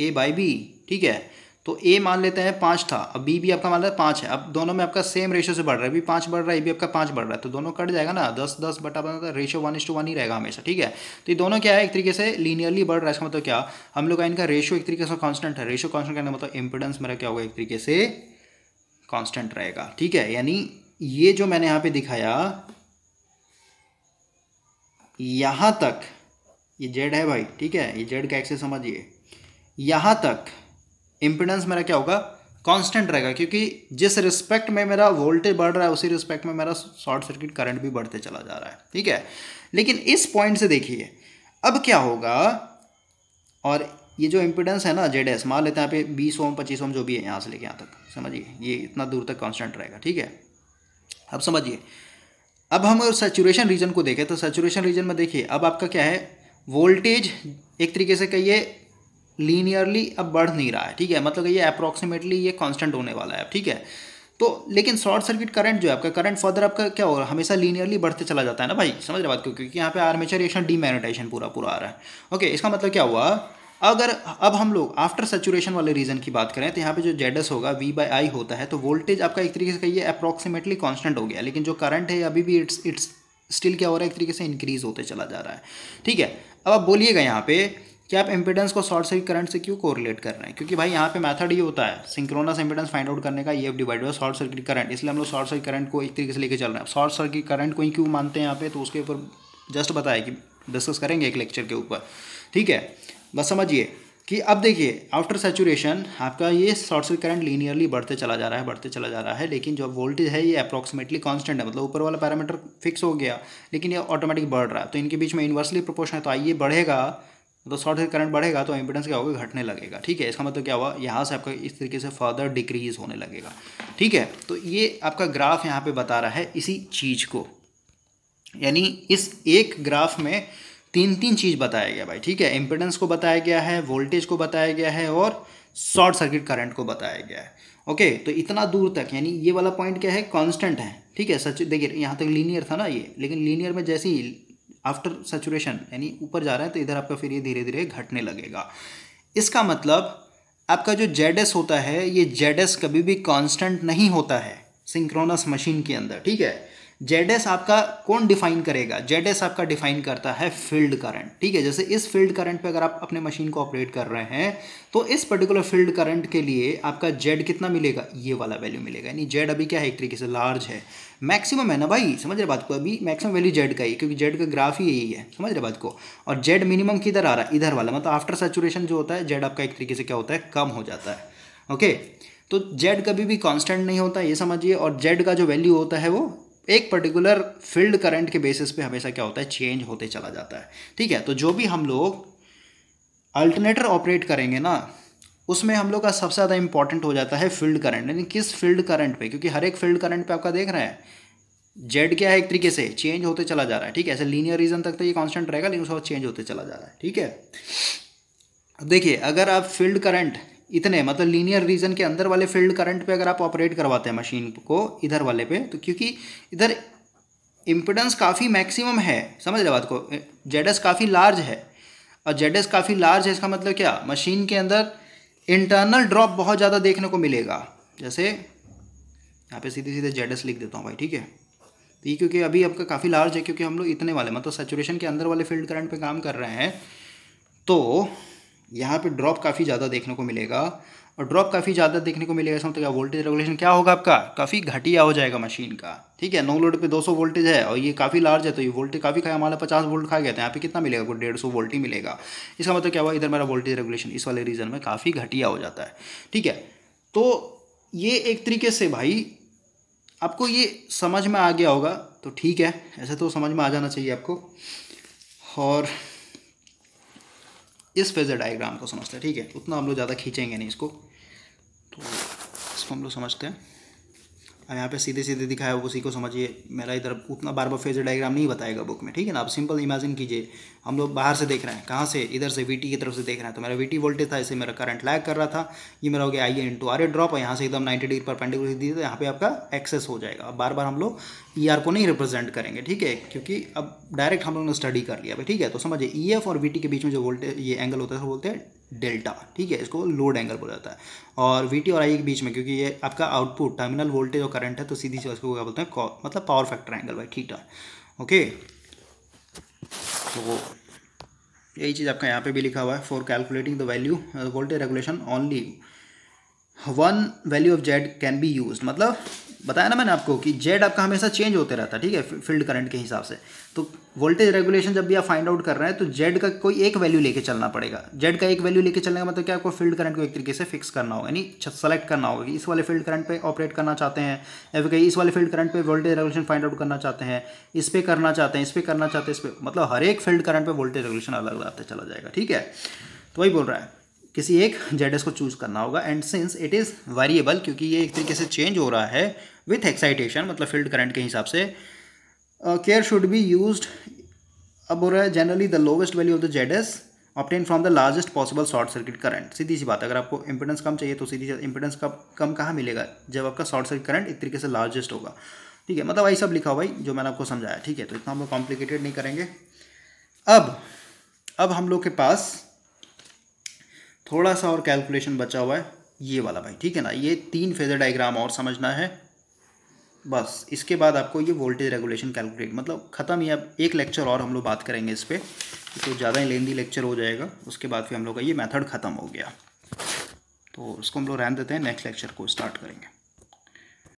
ए बाई बी ठीक है? तो ए मान लेते हैं पाँच था, अब बी भी आपका मान लेते पाँच है, अब दोनों में आपका सेम रेशो से बढ़ रहा है बी पाँच बढ़ रहा है ए भी आपका पाँच बढ़ रहा है तो दोनों कट जाएगा ना, दस दस बटा बना ratio one is to one ही रहेगा हमेशा, ठीक है? तो ये दोनों क्या है, एक तरीके से लीनियरली बढ़ रहा है, इसका मतलब क्या, हम लोग का इनका रेशो एक तरीके से कॉन्स्टेंट है रेशो कॉन्स्टेंट करने मतलब इम्पोर्टेंस मेरा क्या होगा, एक तरीके से कॉन्स्टेंट रहेगा, ठीक है? यानी ये जो मैंने यहाँ पे दिखाया, यहाँ तक, ये जेड है भाई, ठीक है? ये जेड का एक्सेस समझिए, यहाँ तक इम्पिडेंस मेरा क्या होगा? कांस्टेंट रहेगा, क्योंकि जिस रिस्पेक्ट में मेरा वोल्टेज बढ़ रहा है, उसी रिस्पेक्ट में मेरा शॉर्ट सर्किट करंट भी बढ़ते चला जा रहा है, ठीक है? लेकिन इस पॉइंट से देखिए, अब क्या होगा? और ये जो इम्पिडेंस है ना जेड एस मान लेते हैं यहाँ पे बीस ओम, पच्चीस ओम जो भी है, यहाँ से लेके यहाँ तक, समझिए? ये इतना दूर तक कांस्टेंट रहेगा, ठीक है? अब समझिए, अब हम सेचुरेशन रीजन को देखें तो सेचुरेशन रीजन में देखिए, अब आपका क्या है? वोल्टेज एक तरीके से कहिए लीनियरली अब बढ़ नहीं रहा है, ठीक है? मतलब ये अप्रॉक्सीमेटली ये कांस्टेंट होने वाला है ठीक है? तो लेकिन शॉर्ट सर्किट करंट जो है, आपका करंट फर्दर आपका क्या होगा? हमेशा लीनियरली बढ़ते चला जाता है ना भाई? समझ रहे बात? क्यों? क्योंकि यहाँ पे आर्मेचर रिएक्शन डीमैग्नेटाइजेशन पूरा पूरा आ रहा है। ओके इसका मतलब क्या हुआ? अगर, अब हम लोग आफ्टर सेचुरेशन वाले रीजन की बात करें तो यहाँ पे जो जेडएस होगा वी बाई आई होता है तो वोल्टेज आपका एक तरीके से कहिए अप्रॉक्सीमेटली कांस्टेंट हो गया लेकिन जो करंट है, अभी भी इट्स इट्स स्टिल क्या हो रहा है? एक तरीके से इंक्रीज होते चला जा रहा है, ठीक है? अब आप बोलिएगा यहाँ पे कि आप इम्पिडेंस को शॉर्ट सर्किट करंट से क्यों कोरिलेट कर रहे हैं? क्योंकि भाई यहाँ पे मेथड ये होता है सिंक्रोनस इम्पिडेंस फाइंड आउट करने का, ये एफ़ डिवाइड हुआ शॉर्ट सर्किट करंट इसलिए हम लोग शॉर्ट सर्किट करंट को एक तरीके से लेकर चल रहे हैं। शॉर्ट सर्किट करंट को ही क्यों मानते हैं यहाँ पे? तो उसके ऊपर जस्ट बताया कि डिस्कस करेंगे एक लेक्चर के ऊपर। ठीक है? बस समझिए कि अब देखिए आफ्टर सेचुरेशन आपका ये शॉर्ट सर्किट करंट लीनियरली बढ़ते चला जा रहा है, बढ़ते चला जा रहा है, लेकिन जो वोल्टेज है ये अप्रॉक्सीमेटली कांस्टेंट है। मतलब ऊपर वाला पैरामीटर फिक्स हो गया, लेकिन ये ऑटोमेटिक बढ़ रहा है। तो इनके बीच में इन्वर्सली प्रोपोर्शन है तो आइए बढ़ेगा। तो शॉर्ट सर्किट करंट बढ़ेगा तो इम्पिडेंस क्या होगा? घटने लगेगा। ठीक है, इसका मतलब क्या हुआ? यहाँ से आपका इस तरीके से फर्दर डिक्रीज होने लगेगा। ठीक है तो ये आपका ग्राफ यहाँ पे बता रहा है इसी चीज़ को। यानी इस एक ग्राफ में तीन तीन चीज़ बताया गया भाई। ठीक है इम्पिडेंस को बताया गया है वोल्टेज को बताया गया है और शॉर्ट सर्किट करंट को बताया गया है। ओके तो इतना दूर तक, यानी ये वाला पॉइंट क्या है? कांस्टेंट है। ठीक है, सच, देखिए, यहाँ तक लीनियर था ना ये, लेकिन लीनियर में जैसे ही आफ्टर सेचुरेशन यानी ऊपर जा रहा है तो इधर आपका फिर ये धीरे धीरे घटने लगेगा। इसका मतलब आपका जो जेड होता है, ये जेड कभी भी कांस्टेंट नहीं होता है सिंक्रोनस मशीन के अंदर, ठीक है? जेड आपका कौन डिफाइन करेगा? जेड आपका डिफाइन करता है फ़ील्ड करंट ठीक है? जैसे इस फ़ील्ड करंट पे अगर आप अपने मशीन को ऑपरेट कर रहे हैं तो इस पर्टिकुलर फ़ील्ड करंट के लिए आपका जेड कितना मिलेगा? ये वाला वैल्यू मिलेगा। यानी जेड अभी क्या है? एक तरीके से लार्ज है। मैक्सिमम है ना भाई? समझ रहे बात को? अभी मैक्सिमम वैल्यू जेड का ही क्योंकि जेड का ग्राफ ही यही है। समझ रहे बात को? और जेड मिनिमम किधर आ रहा है? इधर वाला मतलब आफ्टर सेचुरेशन जो होता है जेड आपका एक तरीके से क्या होता है? कम हो जाता है। ओके तो जेड कभी भी कांस्टेंट नहीं होता, ये समझिए। और जेड का जो वैल्यू होता है वो, एक पर्टिकुलर फ़ील्ड करंट के बेसिस पे हमेशा क्या होता है? चेंज होते चला जाता है। ठीक है? तो जो भी हम लोग अल्टरनेटर ऑपरेट करेंगे ना उसमें हम लोग का सबसे ज़्यादा इंपॉर्टेंट हो जाता है फ़ील्ड करंट यानी किस फ़ील्ड करंट पे? क्योंकि हर एक फ़ील्ड करंट पे आपका देख रहे हैं। जेड क्या है एक तरीके से? चेंज होते चला जा रहा है, ठीक है? ऐसे लीनियर रीजन तक तो ये कांस्टेंट रहेगा, लेकिन उसके बाद चेंज होते चला जा रहा है, ठीक है? अब देखिए, अगर आप फ़ील्ड करंट इतने मतलब लीनियर रीजन के अंदर वाले फ़ील्ड करंट पे अगर आप ऑपरेट करवाते हैं मशीन को, इधर वाले पे तो क्योंकि इधर इम्पिडेंस काफ़ी मैक्सिमम है, समझ रहे बात को? जेड काफ़ी लार्ज है, और जेड काफ़ी लार्ज है, इसका मतलब क्या? मशीन के अंदर इंटरनल ड्रॉप बहुत ज़्यादा देखने को मिलेगा। जैसे, यहाँ पे सीधे सीधे जेड लिख देता हूँ भाई, ठीक है? तो ये क्योंकि अभी आपका काफ़ी लार्ज है, क्योंकि हम लोग इतने वाले मतलब सेचुरेशन के अंदर वाले फ़ील्ड करंट पे काम कर रहे हैं तो यहाँ पे ड्रॉप काफ़ी ज़्यादा देखने को मिलेगा। और ड्रॉप काफ़ी ज़्यादा देखने को मिलेगा इसमें मतलब क्या वोल्टेज रेगुलेशन क्या होगा आपका? काफ़ी घटिया हो जाएगा मशीन का, ठीक है? नो लोड पे 200 वोल्टेज है और ये काफ़ी लार्ज है तो ये वोल्टेज काफ़ी खाया हमारा पचास वोल्ट खा गया था यहाँ पे कितना मिलेगा? कोई डेढ़ सौ वोल्ट ही मिलेगा। इसका मतलब क्या हुआ? इधर मेरा वोल्टेज रेगुलेशन इस वाले रीजन में काफ़ी घटिया हो जाता है, ठीक है? तो ये एक तरीके से भाई, आपको ये समझ में आ गया होगा तो ठीक है, ऐसे तो समझ में आ जाना चाहिए आपको। और इस फेजर डायग्राम को समझते हैं, ठीक है? उतना हम लोग ज़्यादा खींचेंगे नहीं इसको। तो इसको हम लोग समझते हैं। अब यहाँ पे सीधे सीधे दिखाया उसी को समझिए। मेरा इधर उतना बार बार फेजर डायग्राम नहीं बताएगा बुक में, ठीक है ना? आप सिंपल इमेजिन कीजिए। हम लोग बाहर से देख रहे हैं, कहाँ से? इधर से वीटी की तरफ़ से देख रहे हैं। तो मेरा वीटी वोल्टेज था इसे मेरा करंट लैग कर रहा था। ये मेरा हो गया I into R A drop यहाँ से एकदम नाइन्टी डिग्री पर पेंडिकुलर दी तो यहाँ पे आपका एक्सेस हो जाएगा। अब बार बार हम लोग ई e आर को नहीं रिप्रेजेंट करेंगे, ठीक है? क्योंकि अब डायरेक्ट हम लोग ने स्टडी कर लिया, ठीक है? तो समझिए ई e एफ़ और VT के बीच में जो वोल्टेज ये एंगल होता है बोलते हैं डेल्टा, ठीक है? इसको लोड एंगल बोला जाता है। और वीटी और आई के बीच में, क्योंकि ये आपका आउटपुट टर्मिनल वोल्टेज और करंट है तो सीधी सी क्या बोलते हैं? मतलब पावर फैक्टर एंगल भाई थीटा ओके तो यही चीज़ आपका यहाँ पे भी लिखा हुआ है। For calculating the value voltage regulation only one value of Z can be use मतलब बताया ना मैंने आपको कि जेड आपका हमेशा चेंज होते रहता है, ठीक है फ़ील्ड करंट के हिसाब से। तो वोल्टेज रेगुलेशन जब भी आप फाइंड आउट कर रहे हैं तो जेड का कोई एक वैल्यू लेके चलना पड़ेगा। जेड का एक वैल्यू लेके चलने का मतलब क्या आपको फ़ील्ड करंट को एक तरीके से फिक्स करना होगा, यानी सेलेक्ट करना होगा इस वाले फ़ील्ड करंट पे ऑपरेट करना चाहते हैं, या फिर इस वाले फ़ील्ड करंट पे वोल्टेज रेगुलेशन फाइंड आउट करना चाहते हैं, इस पर करना चाहते हैं, इस पर करना चाहते हैं, इस पर मतलब हर एक फ़ील्ड करंट पर वोल्टेज रेगुलेशन अलग अलग चला जाएगा, ठीक है? तो वही बोल रहा है। किसी एक जेडएस को चूज़ करना होगा and since it is variable क्योंकि ये एक तरीके से चेंज हो रहा है विथ एक्साइटेशन मतलब फ़ील्ड करंट के हिसाब से केयर शुड बी यूज़ अब हो रहा है generally the lowest value of the Z S obtain from the largest possible short circuit current सीधी सी बात, अगर आपको इंपोर्टेंस कम चाहिए तो सीधी इंपोर्टेंस कब, कम कहाँ मिलेगा? जब आपका शॉर्ट सर्किट करंट एक तरीके से लार्जेस्ट होगा। ठीक है मतलब वही सब लिखा हुआ जो मैंने आपको समझाया। ठीक है तो इतना हम लोग कॉम्प्लिकेटेड नहीं करेंगे। अब अब हम लोग के पास थोड़ा सा और कैलकुलेशन बचा हुआ है, ये वाला भाई, ठीक है ना? ये तीन फेजर डायग्राम और समझना है। बस, इसके बाद आपको ये वोल्टेज रेगुलेशन कैलकुलेट मतलब ख़त्म ही, अब एक लेक्चर और हम लोग बात करेंगे इस पर तो ज़्यादा ही लेंदी लेक्चर हो जाएगा। उसके बाद फिर हम लोग का ये मेथड ख़त्म हो गया। तो उसको हम लोग रहन देते हैं नेक्स्ट लेक्चर को स्टार्ट करेंगे।